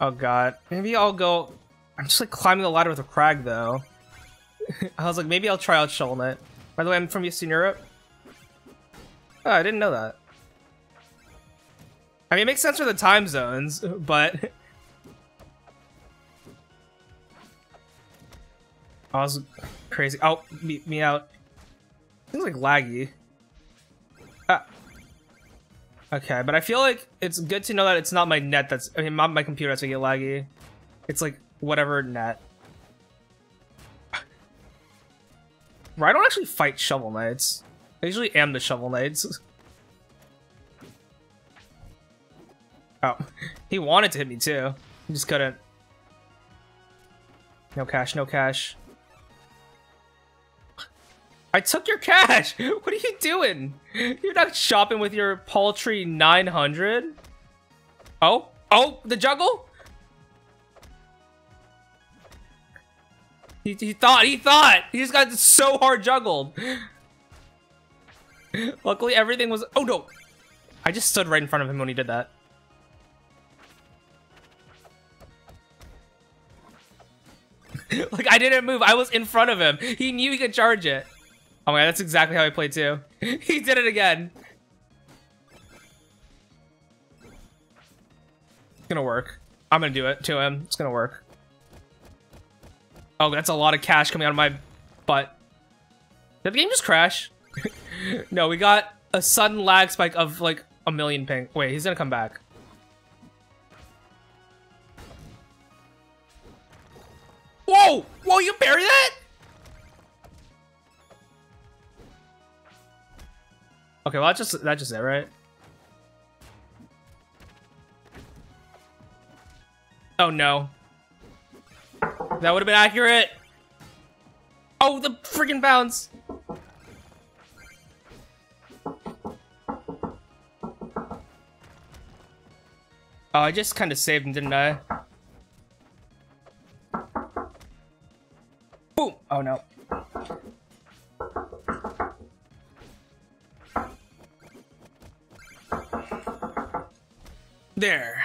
Oh god. Maybe I'll go... I'm just like climbing the ladder with a Kragg though. I was like, maybe I'll try out Shovel Knight. By the way, I'm from Eastern Europe. Oh, I didn't know that. I mean, it makes sense for the time zones, but... I was crazy. Oh, meet me out. Seems like laggy. Okay, but I feel like it's good to know that it's not my net that's- I mean, not my computer that's making it laggy. It's like, whatever net. I don't actually fight Shovel Knights. I usually am the Shovel Knights. Oh, he wanted to hit me too. He just couldn't. No cash, no cash. I took your cash! What are you doing? You're not shopping with your paltry 900? Oh? Oh, the juggle? He, he thought, he thought! He just got so hard juggled. Luckily, everything was- Oh, no! I just stood right in front of him when he did that. like, I didn't move. I was in front of him. He knew he could charge it. Oh my god, that's exactly how I played too. he did it again. It's gonna work. I'm gonna do it to him. It's gonna work. Oh, that's a lot of cash coming out of my butt. Did the game just crash? no, we got a sudden lag spike of like a million ping. Wait, he's gonna come back. Whoa! Whoa, you bury that? Okay, well that's just that's just it, right? Oh no. That would have been accurate. Oh, the freaking bounce. Oh, I just kind of saved him, didn't I? Boom! Oh no. There.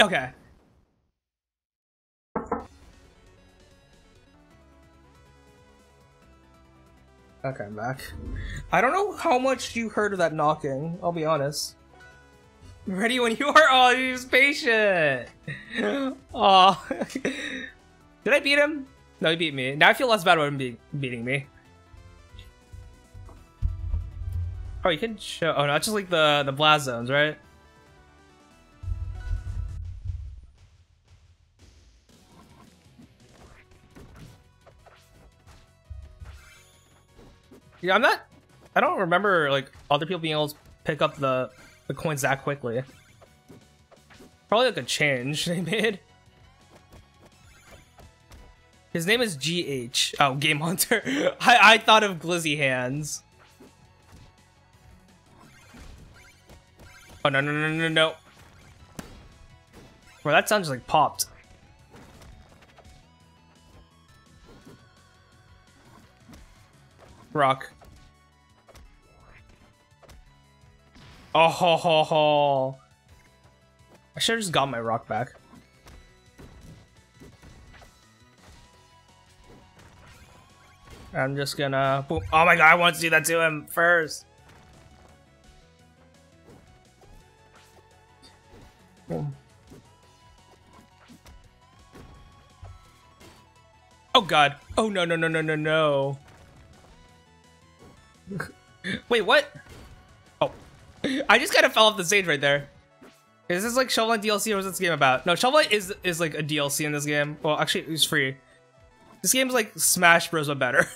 Okay. Okay, I'm back. I don't know how much you heard of that knocking, I'll be honest. Ready when you are? Oh, he's patient. Oh. Did I beat him? No, he beat me. Now I feel less bad about him be beating me. Oh, you can show. Oh, not just like the the blast zones, right? Yeah, I'm not. I don't remember like other people being able to pick up the the coins that quickly. Probably like a change they made. His name is GH. Oh, Game Hunter. I, I thought of Glizzy Hands. Oh, no, no, no, no, no. Bro, that sounds like popped. Rock. Oh ho ho ho. I should have just got my rock back. I'm just gonna boom. Oh my god, I want to do that to him first. Boom. Oh god. Oh no no no no no no. Wait, what? I just kind of fell off the stage right there. Is this like Shovel Knight DLC or was this game about? No, Shovel is is like a DLC in this game. Well, actually, it's free. This game's like Smash Bros. but better.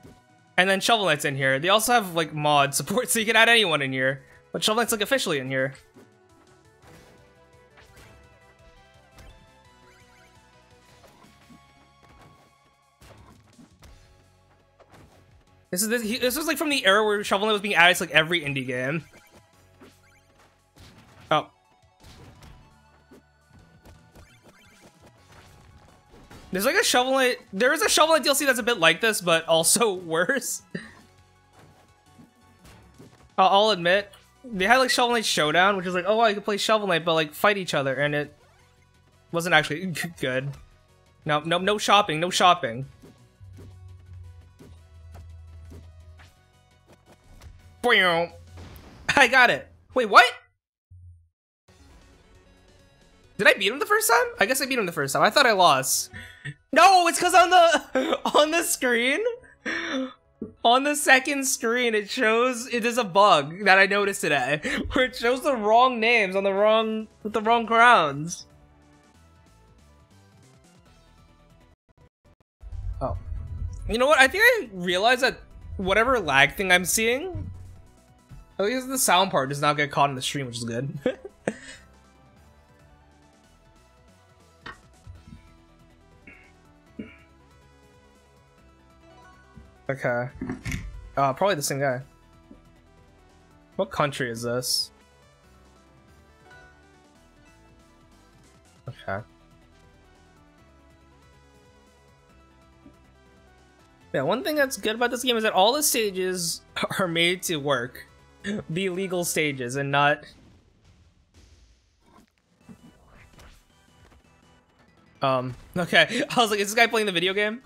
and then Shovel Knight's in here. They also have like mod support, so you can add anyone in here. But Shovel Knight's like officially in here. This is this, this was like from the era where Shovel Knight was being added to like every indie game. There's like a Shovel Knight. There is a Shovel Knight DLC that's a bit like this, but also worse. I'll, admit, they had like Shovel Knight Showdown, which is like, oh, I could play Shovel Knight, but like fight each other, and it wasn't actually good. No, no, no shopping, no shopping. I got it. Wait, what? Did I beat him the first time? I guess I beat him the first time. I thought I lost. No, it's because on the on the screen, on the second screen, it shows it is a bug that I noticed today, where it shows the wrong names on the wrong with the wrong crowns. Oh, you know what? I think I realized that whatever lag thing I'm seeing at least the sound part does not get caught in the stream, which is good. okay. Uh, probably the same guy. What country is this? Okay. Yeah, one thing that's good about this game is that all the stages are made to work be legal stages and not um okay i was like is this guy playing the video game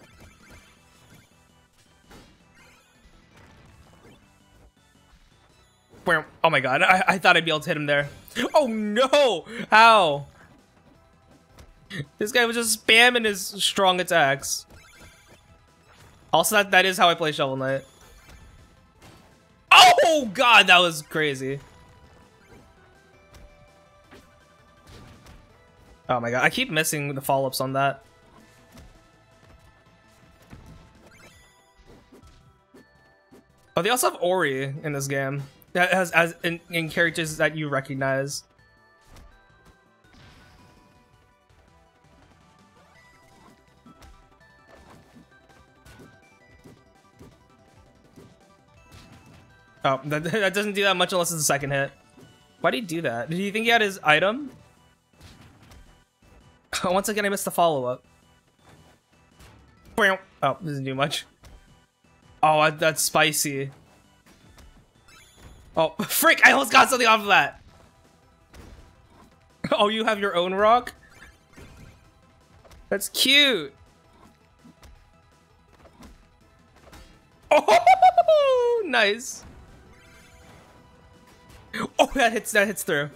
oh my god I, I thought i'd be able to hit him there oh no how this guy was just spamming his strong attacks also that that is how i play shovel knight Oh god, that was crazy. Oh my god, I keep missing the follow-ups on that. Oh, they also have Ori in this game. That has as in, in characters that you recognize. Oh, that, that doesn't do that much unless it's a second hit. Why did he do that? Did he think he had his item? Oh, once again, I missed the follow-up. Oh, doesn't do much. Oh, that's spicy. Oh, frick! I almost got something off of that! Oh, you have your own rock? That's cute! Oh, nice! Oh, that hits, that hits through.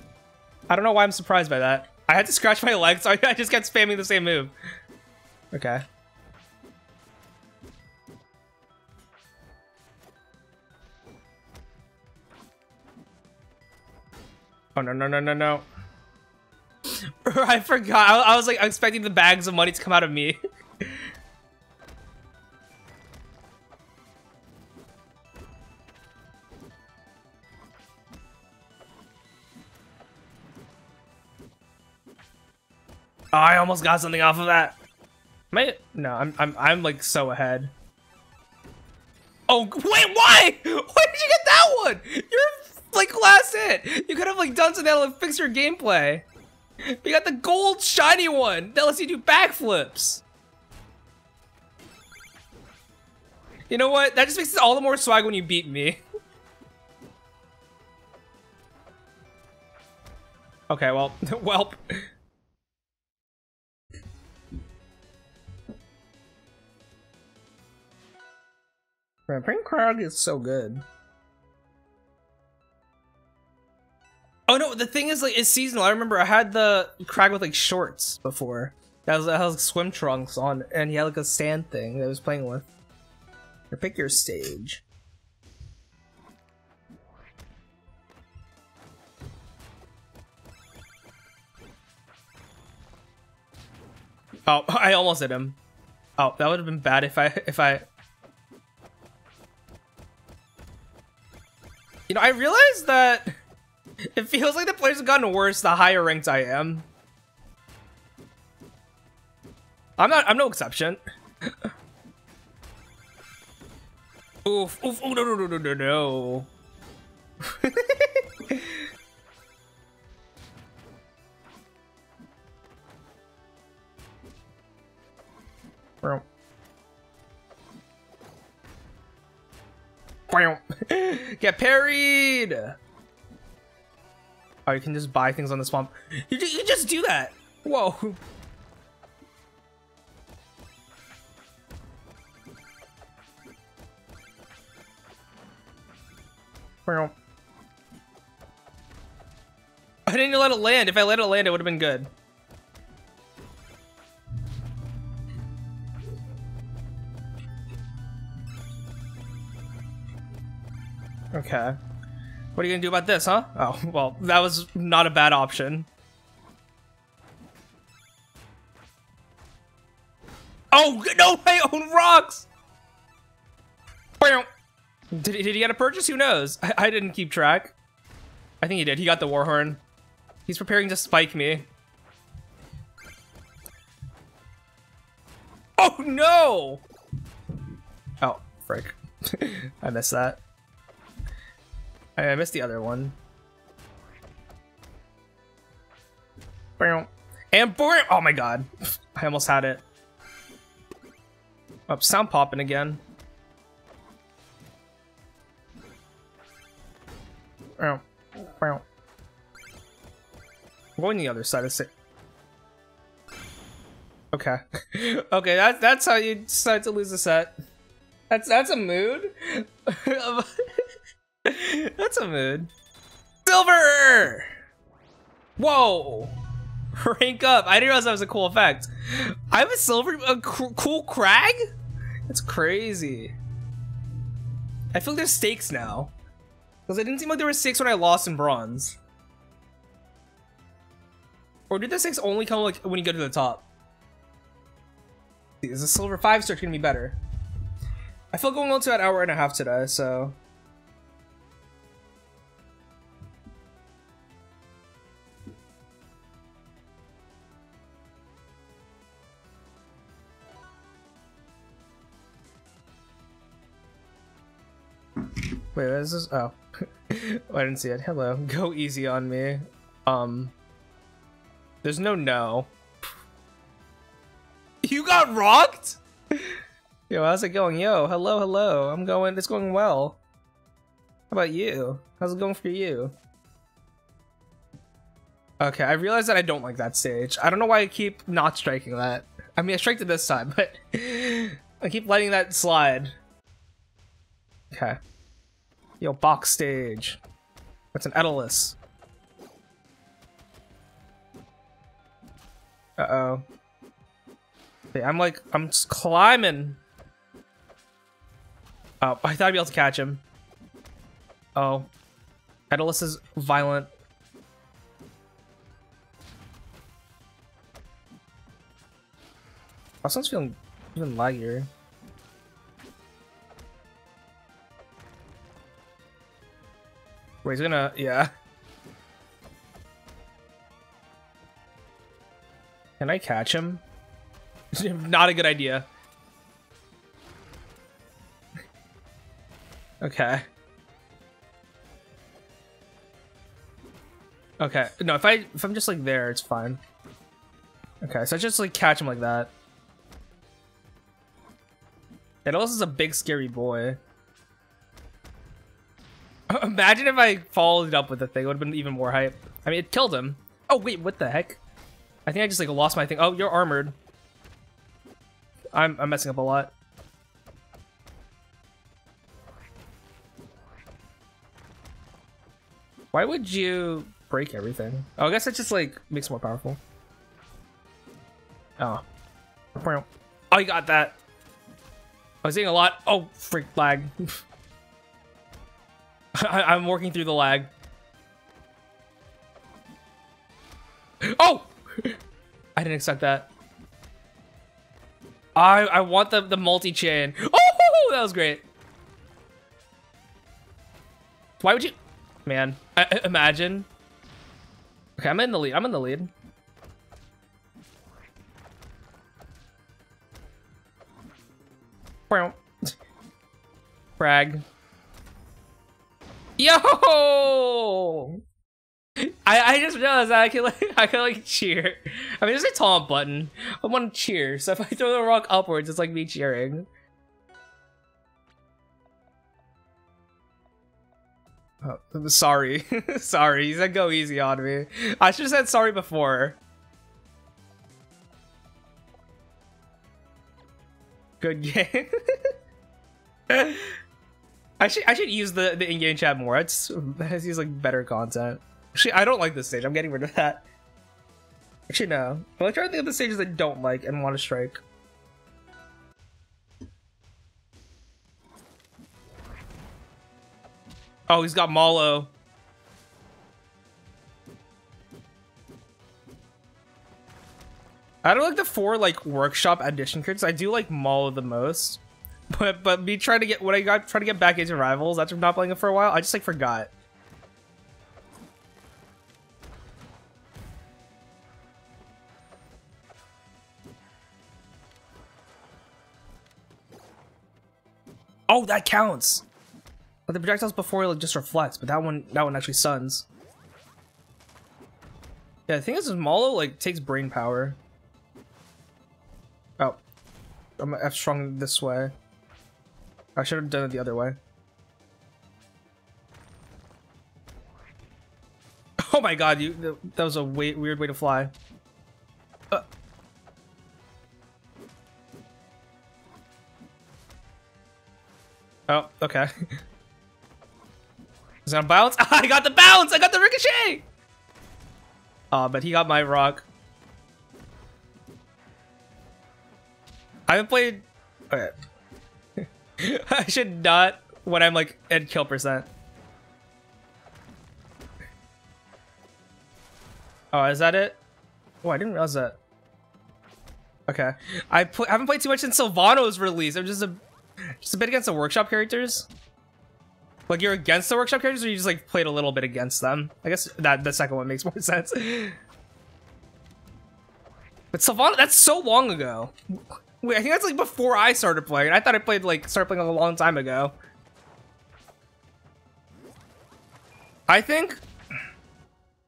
I don't know why I'm surprised by that. I had to scratch my leg, so I just kept spamming the same move. Okay. Oh, no, no, no, no, no. I forgot. I, I was like expecting the bags of money to come out of me. Oh, I almost got something off of that. No, I'm, I'm, I'm like so ahead. Oh, wait, why? Why did you get that one? You're like last hit. You could have like done something that'll fix your gameplay. You got the gold shiny one that lets you do backflips. You know what? That just makes it all the more swag when you beat me. okay, well. Man, Pink Kragg is so good. Oh no, the thing is like it's seasonal. I remember I had the Kragg with like shorts before. That was, that was like, swim trunks on, and he had like a sand thing that I was playing with. Or pick your stage. Oh, I almost hit him. Oh, that would have been bad if I if I. You know, I realized that it feels like the players have gotten worse the higher ranked I am. I'm not- I'm no exception. oof, oof, oh, no, no, no, no, no, no. Get parried! Oh, you can just buy things on the swamp. You, you just do that! Whoa! I didn't let it land. If I let it land, it would have been good. Okay. What are you gonna do about this, huh? Oh, well, that was not a bad option. Oh, no, I own rocks! Did, did he get a purchase? Who knows? I, I didn't keep track. I think he did. He got the Warhorn. He's preparing to spike me. Oh, no! Oh, frick. I missed that. I missed the other one. And oh my god. I almost had it. Up, oh, sound popping again. I'm going the other side of it. Okay. okay, that's that's how you decide to lose a set. That's that's a mood. That's a mood. Silver! Whoa! Rank up. I didn't realize that was a cool effect. I have a silver, a cool Kragg? That's crazy. I feel like there's stakes now. Because it didn't seem like there were stakes when I lost in bronze. Or did the stakes only come like when you go to the top? Is the silver 5 star gonna be better? I feel going on to an hour and a half today, so Wait, what is this? Oh. oh, I didn't see it. Hello. Go easy on me. Um. There's no no. You got rocked? Yo, how's it going? Yo, hello, hello. I'm going, it's going well. How about you? How's it going for you? Okay, I realize that I don't like that stage. I don't know why I keep not striking that. I mean, I striked it this time, but I keep letting that slide. Okay. Yo, box stage. That's an Etalus? Uh-oh. I'm like, I'm just climbing. Oh, I thought I'd be able to catch him. Oh. Etalus is violent. Oh, someone's feeling even laggier. Wait, he's gonna, yeah. Can I catch him? Not a good idea. Okay. Okay. No, if I if I'm just like there, it's fine. Okay, so I just like catch him like that. It also is a big scary boy. Imagine if I followed it up with the thing, it would have been even more hype. I mean, it killed him. Oh, wait, what the heck? I think I just like lost my thing. Oh, you're armored. I'm, I'm messing up a lot. Why would you break everything? Oh, I guess it just like makes more powerful. Oh. Oh, you got that. I was seeing a lot. Oh, freak lag. I am working through the lag. Oh! I didn't expect that. I I want the the multi chain. Oh, that was great. Why would you? Man, I, imagine. Okay, I'm in the lead. I'm in the lead. Frag. Yo! I, I just realized I can like I can like cheer. I mean, there's a taunt button. I want to cheer, so if I throw the rock upwards, it's like me cheering. Oh, sorry, sorry. He said go easy on me. I should have said sorry before. Good game. I should I should use the the in-game chat more. It's has use like better content. Actually, I don't like this stage. I'm getting rid of that. Actually, no. But I'm trying to think of the stages I don't like and want to strike. Oh, he's got Mollo. I don't like the four like workshop addition cards. I do like Mollo the most. But but me trying to get when I got trying to get back into rivals after not playing it for a while, I just like forgot. Oh, that counts. But the projectiles before like just reflects, but that one that one actually suns. Yeah, I think this is Mollo like takes brain power. Oh. I'm F strong this way. I should have done it the other way. Oh my god, you that was a way, weird way to fly. Uh. Oh, okay. Is that a bounce? I got the bounce! I got the ricochet! Oh, but he got my rock. I haven't played... Okay. I should not when I'm like at kill percent. Oh, is that it? Oh, I didn't realize that. Okay, I pl haven't played too much since Sylvanos release. I'm just a just a bit against the workshop characters. Like you're against the workshop characters, or you just like played a little bit against them. I guess that the second one makes more sense. But Sylvanos, that's so long ago. Wait, I think that's like before I started playing. I thought I played like started playing a long time ago. I think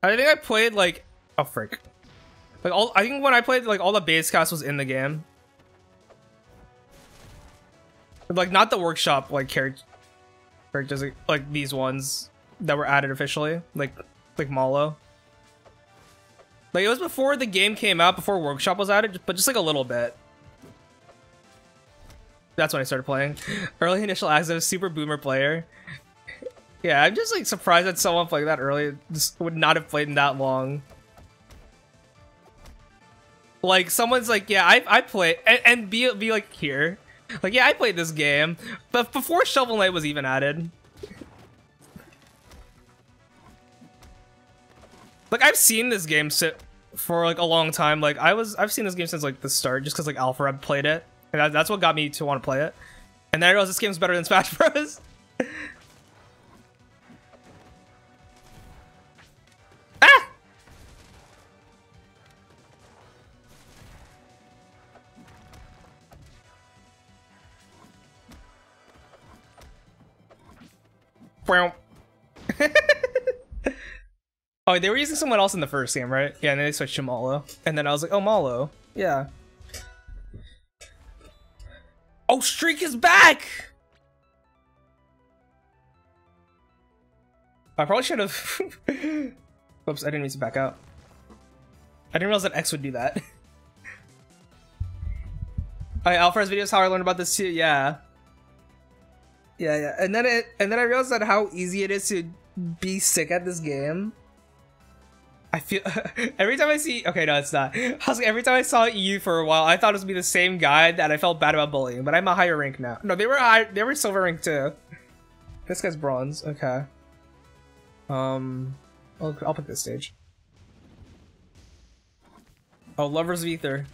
I think I played like oh frick. Like all I think when I played like all the base cast was in the game. Like not the workshop like character characters like, like these ones that were added officially. Like like Mollo. Like it was before the game came out, before workshop was added, but just like a little bit. That's when I started playing. Early initial access, super boomer player. Yeah, I'm just like surprised that someone played that early just would not have played in that long. Like someone's like, yeah, I I play and, and be be like here, like yeah, I played this game, but before Shovel Knight was even added. Like I've seen this game sit for like a long time. Like I was, I've seen this game since like the start, just because like Alpha played it, and that, that's what got me to want to play it. And then I realized this game's better than Smash Bros. ah! oh, they were using someone else in the first game, right? Yeah, and then they switched to Mollo. And then I was like, oh, Mollo. Yeah. Oh, Streak is back! I probably should have... Oops, I didn't mean to back out. I didn't realize that X would do that. Alright, Alfred's videos how I learned about this too, yeah. Yeah, yeah. And then it and then I realized that how easy it is to be sick at this game. I feel every time I see okay, no, it's not. I was like, every time I saw EU for a while, I thought it was be the same guy that I felt bad about bullying, but I'm a higher rank now. No, they were high they were silver rank too. This guy's bronze, okay. Um I'll, I'll pick this stage. Oh, Lovers of Ether.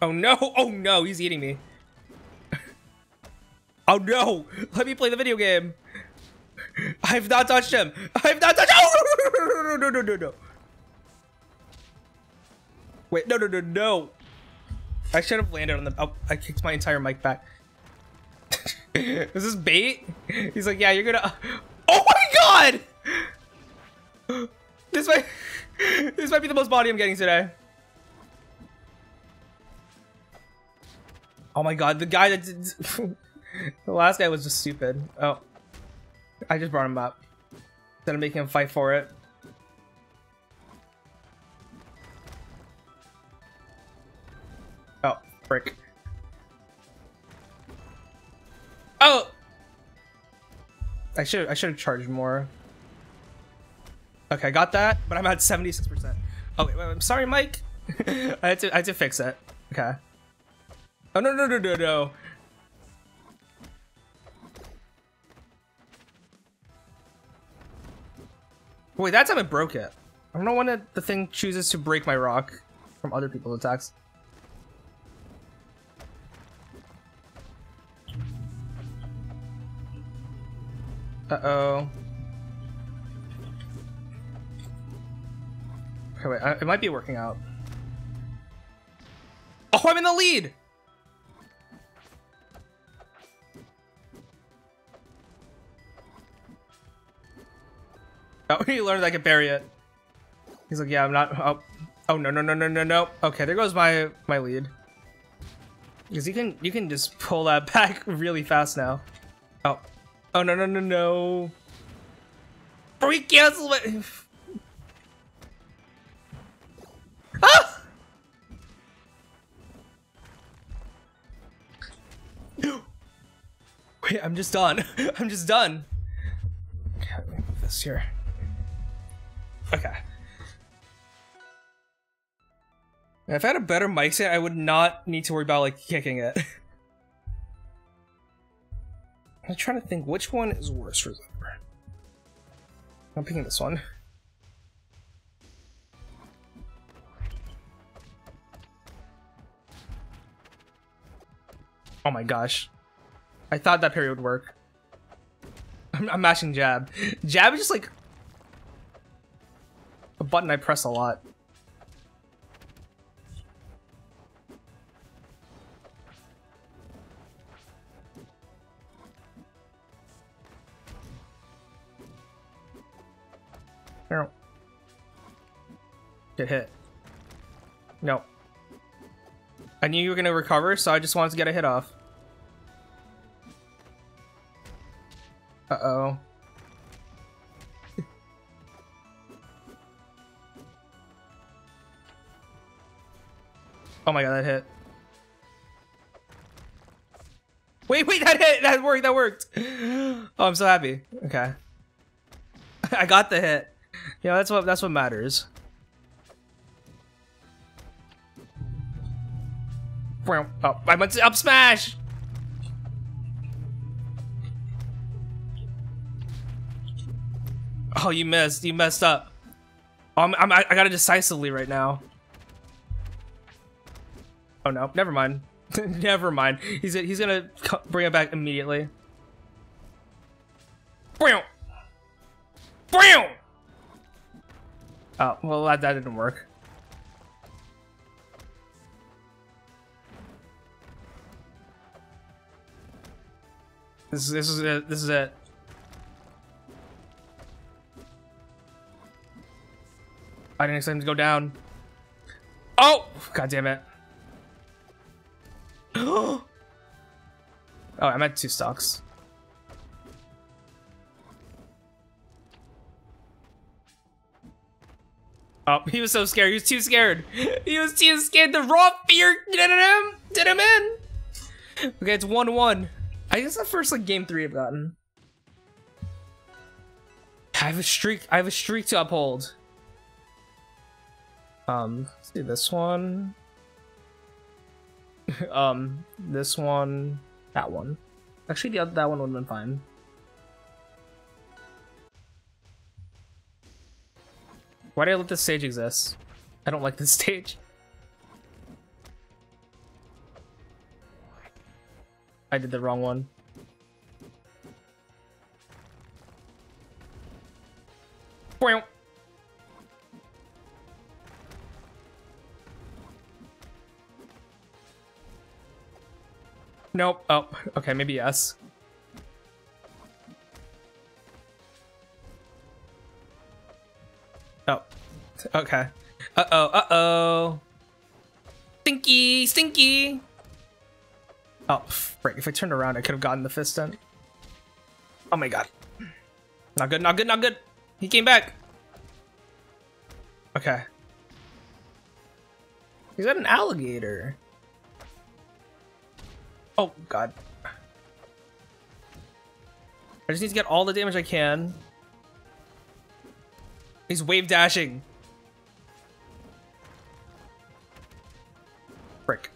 Oh no! Oh no! He's eating me. oh no! Let me play the video game. I've not touched him. I've not touched. Oh no no no no no! Wait no no no no! I should have landed on the. Oh, I kicked my entire mic back. Is this bait? He's like, yeah, you're gonna. Oh my god! This might. This might be the most body I'm getting today. Oh my god, the guy that did... the last guy was just stupid. Oh. I just brought him up. Instead of making him fight for it. Oh, frick. Oh! I should I should have charged more. Okay, I got that, but I'm at 76%. Oh, wait, wait, I'm sorry, Mike. I had to I had to fix it. Okay. Oh, no, no, no, no, no. Wait, that time it broke it. I don't know when it, the thing chooses to break my rock from other people's attacks. Uh-oh. Okay, wait, I, it might be working out. Oh, I'm in the lead! Oh, he learned I could bury it. He's like, yeah, I'm not. Oh, oh no, no, no, no, no, no. Okay, there goes my my lead. Because you can you can just pull that back really fast now. Oh, oh no, no, no, no. Free cancel my. ah! Wait, I'm just done. I'm just done. Okay, let me move this here. Okay. If I had a better mic set, I would not need to worry about like kicking it. I'm trying to think which one is worse for Zephyr. I'm picking this one. Oh my gosh. I thought that parry would work. I'm, I'm mashing jab. Jab is just like a button I press a lot. No. Get hit. No. I knew you were gonna recover, so I just wanted to get a hit off. Uh-oh. Oh my god, that hit. Wait, wait, that hit! That worked, that worked! Oh, I'm so happy. Okay. I got the hit. Yeah, that's what that's what matters. Oh, I went to up smash! Oh, you missed. You messed up. Oh, I'm, I'm, I got it decisively right now. Oh no, never mind. never mind. He's he's gonna bring it back immediately. Bam! Bam! Oh, well that, that didn't work. This, this is it. This is it. I didn't expect him to go down. Oh! God damn it. oh, I'm at two stocks. Oh, he was so scared. He was too scared. He was too scared. The raw fear did him, did him in. Okay, it's 1-1. I guess the first like game three I've gotten. I have a streak. I have a streak to uphold. Um, let's do this one. um, this one, that one. Actually, the other that one would have been fine. Why did I let this stage exist? I don't like this stage. I did the wrong one. Boing. Nope. Oh, okay, maybe yes. Oh, okay. Uh-oh, uh-oh. Stinky, stinky. Oh, frick. If I turned around, I could have gotten the fist in. Oh my god. Not good, not good, not good. He came back. Okay. He's got an alligator. Oh, God. I just need to get all the damage I can. He's wave dashing. Frick.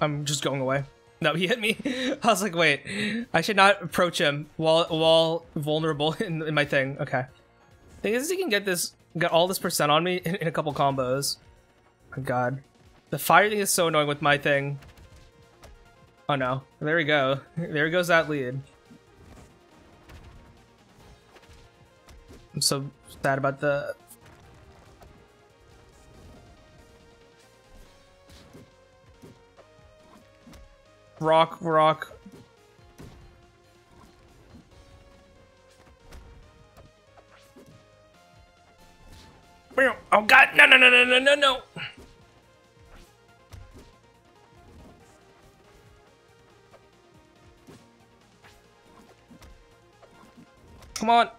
I'm just going away. No, he hit me. I was like, wait, I should not approach him while while vulnerable in, in my thing. Okay. Thing is, he can get this got all this percent on me in, in a couple combos. Oh god. The fire thing is so annoying with my thing. Oh no. There we go. There goes that lead. I'm so sad about the... Rock, rock, Oh god, no, no, no, no, no, no, no. Come on.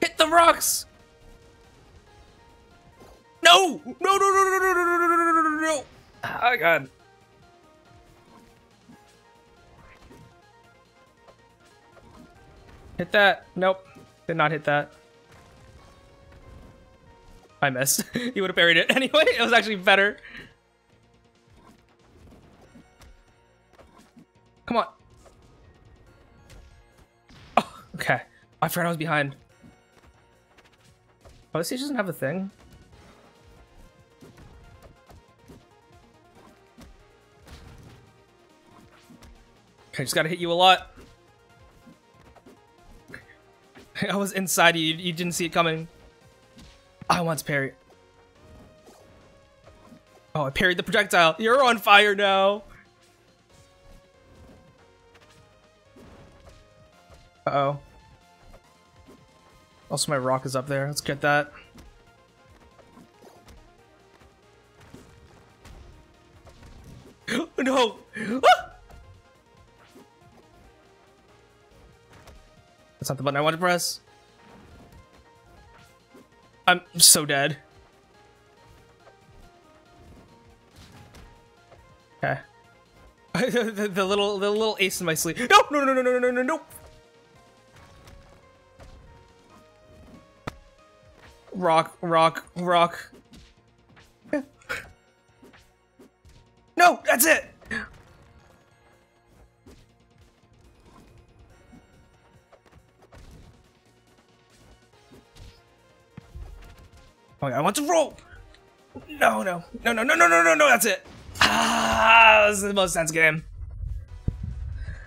Hit the rocks. No! No, no, no, no, no, no, no, no, no, no. Oh god. Hit that. Nope. Did not hit that. I missed. he would have buried it anyway. It was actually better. Come on. Oh, okay. I forgot I was behind. Oh, this stage doesn't have a thing. I just gotta hit you a lot. I was inside you, you didn't see it coming. I want to parry. Oh, I parried the projectile. You're on fire now. Uh-oh. Also, my rock is up there. Let's get that. no! Ah! That's not the button I want to press. I'm so dead. Okay. the, the, little the little ace in my sleeve. No, no, no, no, no, no, no, no. Rock, rock, rock. No, that's it. Oh, I want to roll. No, no, no, no, no, no, no, no, no. That's it. Ah, this is the most tense game.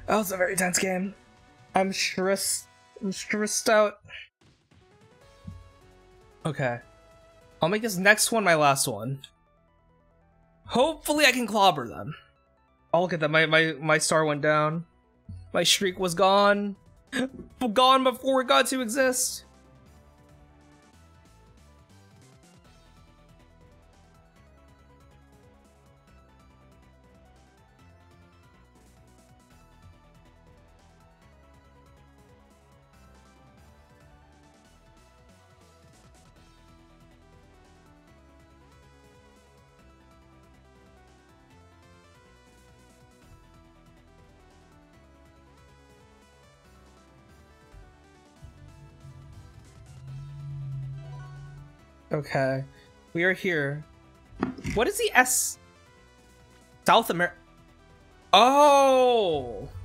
That was a very tense game. I'm stressed. I'm stressed out. Okay. I'll make this next one my last one. Hopefully I can clobber them. Oh, look at that. My, my, my star went down. My streak was gone. gone before it got to exist. Okay. We are here. What is the S? South America. Oh!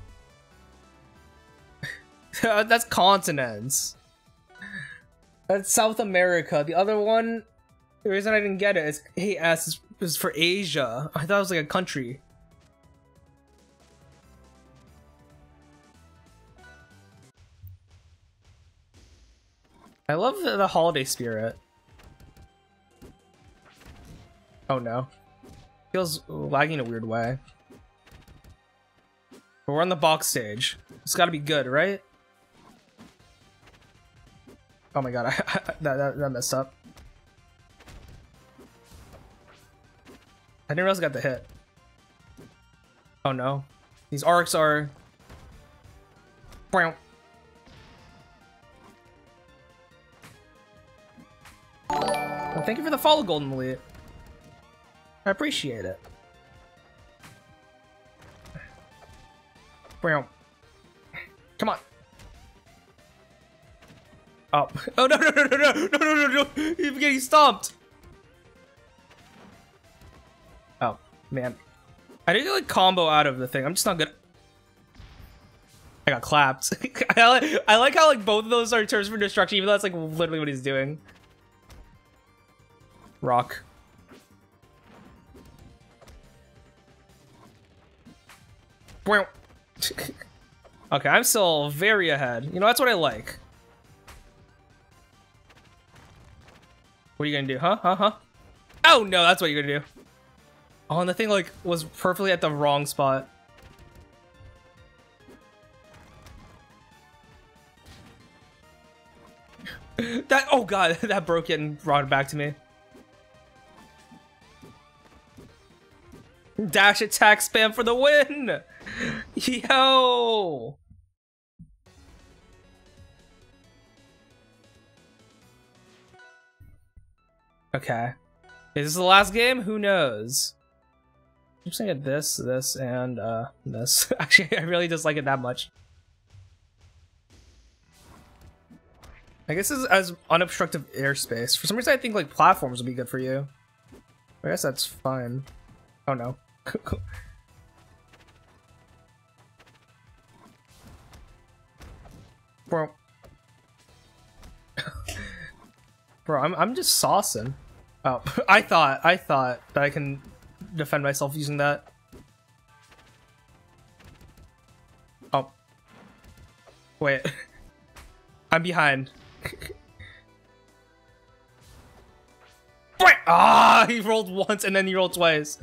Uh, that's continents. That's South America. The other one, the reason I didn't get it is hey S is, is for Asia. I thought it was like a country. I love the, the holiday spirit. Oh no. Feels lagging a weird way. But we're on the box stage. It's gotta be good, right? Oh my god, I, I, that, that, that messed up. I didn't realize I got the hit. Oh no. These arcs are... Well, thank you for the follow, Golden Elite. I appreciate it. Well, come on. Oh. Oh no no no no no no no no no! He's getting stomped. Oh man, I to like combo out of the thing. I'm just not good. I got clapped. I, like, I like how like both of those are terms for destruction, even though that's like literally what he's doing. Rock. okay, I'm still very ahead. You know, that's what I like. What are you gonna do, huh? Huh? Huh? Oh no, that's what you're gonna do. Oh, and the thing like was perfectly at the wrong spot. that oh god, that broke it and brought it back to me. Dash attack spam for the win! Yo! Okay. Is this the last game? Who knows? I'm just gonna get this, this, and uh, this. Actually, I really dislike it that much. I guess this is as unobstructive airspace. For some reason, I think like platforms would be good for you. I guess that's fine. Oh no. Bro. Bro, I'm, I'm just saucing. Oh, I thought, I thought that I can defend myself using that. Oh. Wait. I'm behind. Ah, he rolled once and then he rolled twice.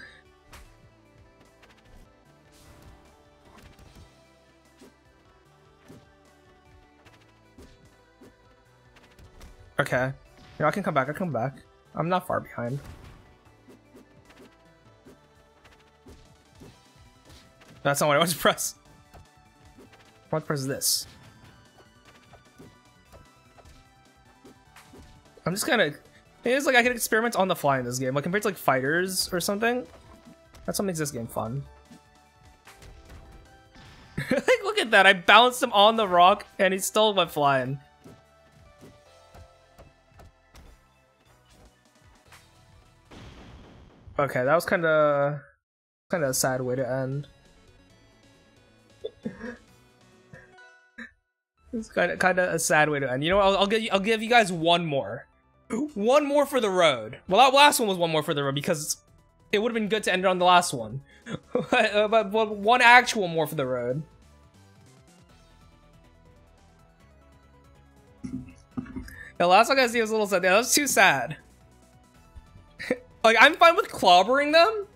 Okay. You know, I can come back. I can come back. I'm not far behind. That's not what I want to press. I want to press this. I'm just kind of... It's like I can experiment on the fly in this game. Like compared to like fighters or something. That's what makes this game fun. like, look at that. I bounced him on the rock and he still went flying. Okay, that was kind of kind of a sad way to end. it's kind of kind of a sad way to end. You know, what? I'll, I'll give you, I'll give you guys one more, one more for the road. Well, that last one was one more for the road because it would have been good to end it on the last one, but, uh, but, but one actual more for the road. The last one I see was a little sad. That was too sad. Like I'm fine with clobbering them,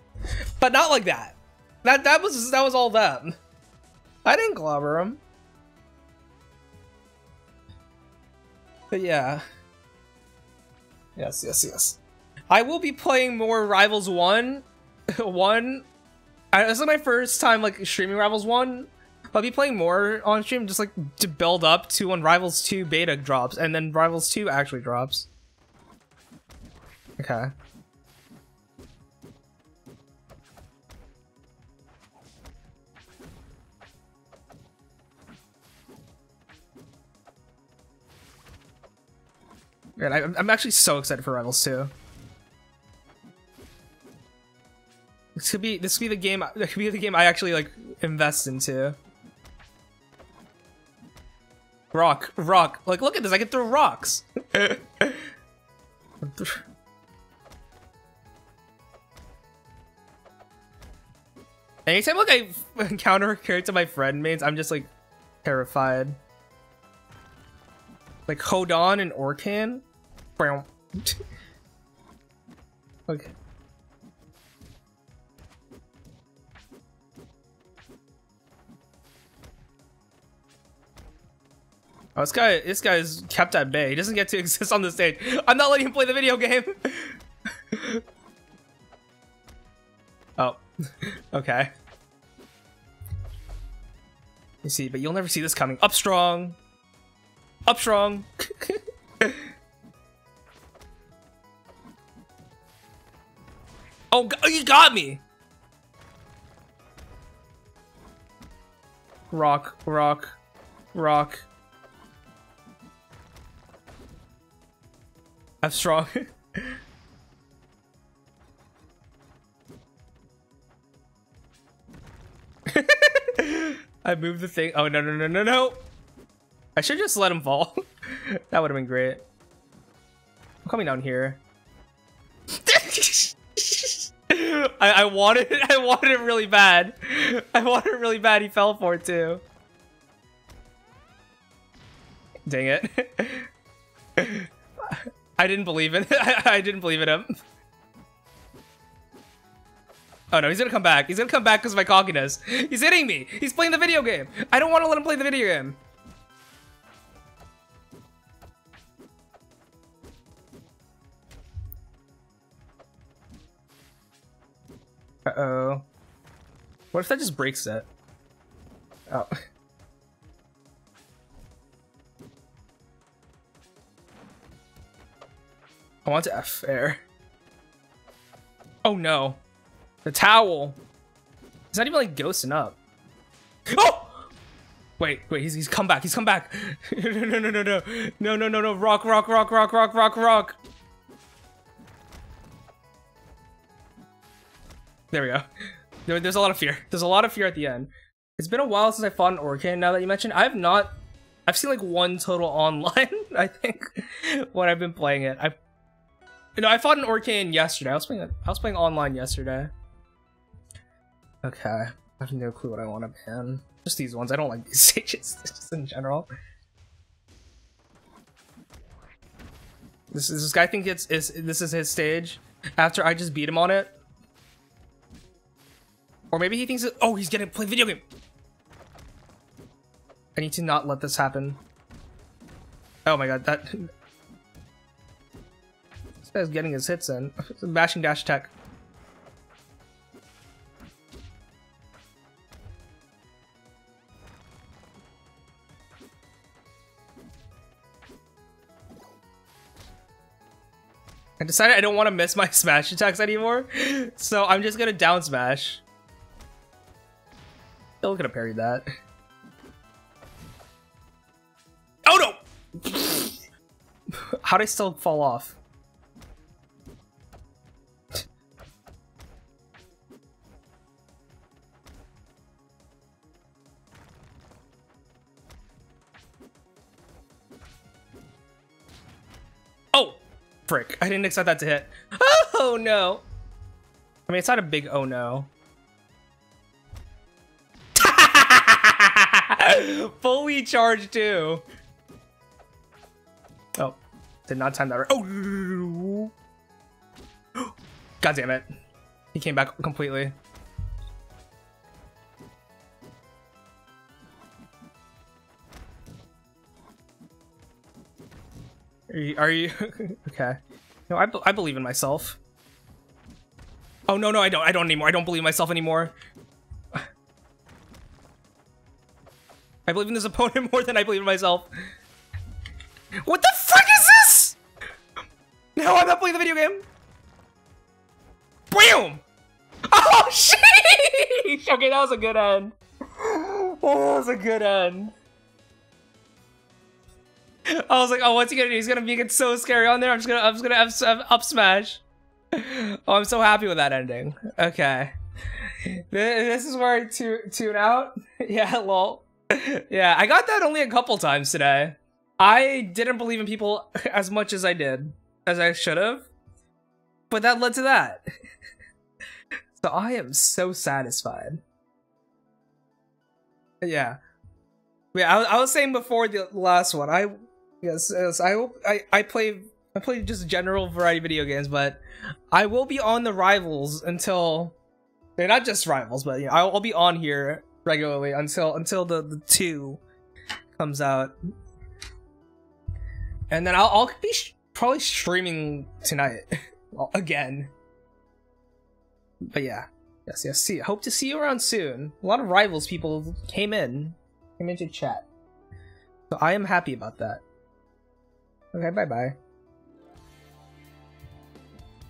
but not like that. That that was that was all them. I didn't clobber them. But yeah. Yes, yes, yes. I will be playing more Rivals 1. 1. I, this is my first time like streaming Rivals 1. I'll be playing more on stream just like to build up to when Rivals 2 beta drops and then Rivals 2 actually drops. Okay. Man, I, I'm actually so excited for Rivals 2. This could be this could be the game that could be the game I actually like invest into. Rock, rock. Like look at this, I can throw rocks. Anytime like I encounter a character my friend mains, I'm just like terrified. Like Hodan and Orcane? okay. Oh, this guy, this guy is kept at bay. He doesn't get to exist on the stage. I'm not letting him play the video game. oh, okay. You see, but you'll never see this coming. Up strong. Up strong. oh, oh, you got me. Rock, rock, rock. I'm strong. I moved the thing. Oh, no, no, no, no, no. I should just let him fall. that would have been great. I'm coming down here. I, I wanted. I wanted it really bad. I wanted it really bad. He fell for it too. Dang it. I didn't believe it. I, I didn't believe in him. Oh no, he's gonna come back. He's gonna come back because of my cockiness. He's hitting me. He's playing the video game. I don't want to let him play the video game. Uh-oh. What if that just breaks it? Oh. I want to F air. Oh no. The towel. He's not even like ghosting up. Oh! Wait, wait, he's, he's come back. He's come back. no, no, no, no, no. No, no, no, no. Rock, rock, rock, rock, rock, rock, rock. There we go. There, there's a lot of fear. There's a lot of fear at the end. It's been a while since I fought an Orcane, now that you mentioned. I have not... I've seen like one total online, I think, when I've been playing it. I, you know, I fought an Orcane yesterday. I was playing, I was playing online yesterday. Okay. I have no clue what I want to ban. Just these ones. I don't like these stages, just in general. This, is this guy think it's is this is his stage after I just beat him on it. Or maybe he thinks, oh, he's gonna play video game. I need to not let this happen. Oh my god, that... guy's getting his hits in. Bashing dash tech. I decided I don't want to miss my smash attacks anymore, so I'm just gonna down smash. Still could have parried that. Oh no! How'd I still fall off? Oh! Frick, I didn't expect that to hit. Oh no! I mean, it's not a big oh no. Fully charged too. Oh, did not time that right. Oh! God damn it. He came back completely. Are you, are you okay? No, I, I believe in myself. Oh no, no, I don't. I don't anymore. I don't believe myself anymore. I believe in this opponent more than I believe in myself. What the fuck is this? No, I'm not playing the video game. Boom! Oh, sheesh! Okay, that was a good end. Oh, that was a good end. I was like, oh, what's he gonna do? He's gonna make it so scary on there. I'm just gonna, I'm just gonna up, up smash. Oh, I'm so happy with that ending. Okay. This is where I tune out. Yeah, lol. Yeah, I got that only a couple times today. I didn't believe in people as much as I did, as I should have. But that led to that. so I am so satisfied. Yeah. Yeah, I, I was saying before the last one, I Yes, yes. I. I I play. I play just general variety video games, but I will be on the rivals until they're not just rivals, but you know, I'll, I'll be on here regularly until until the the two comes out, and then I'll I'll be probably streaming tonight again. But yeah, yes, yes. See, hope to see you around soon. A lot of rivals people came in, came into chat, so I am happy about that. Okay, bye bye.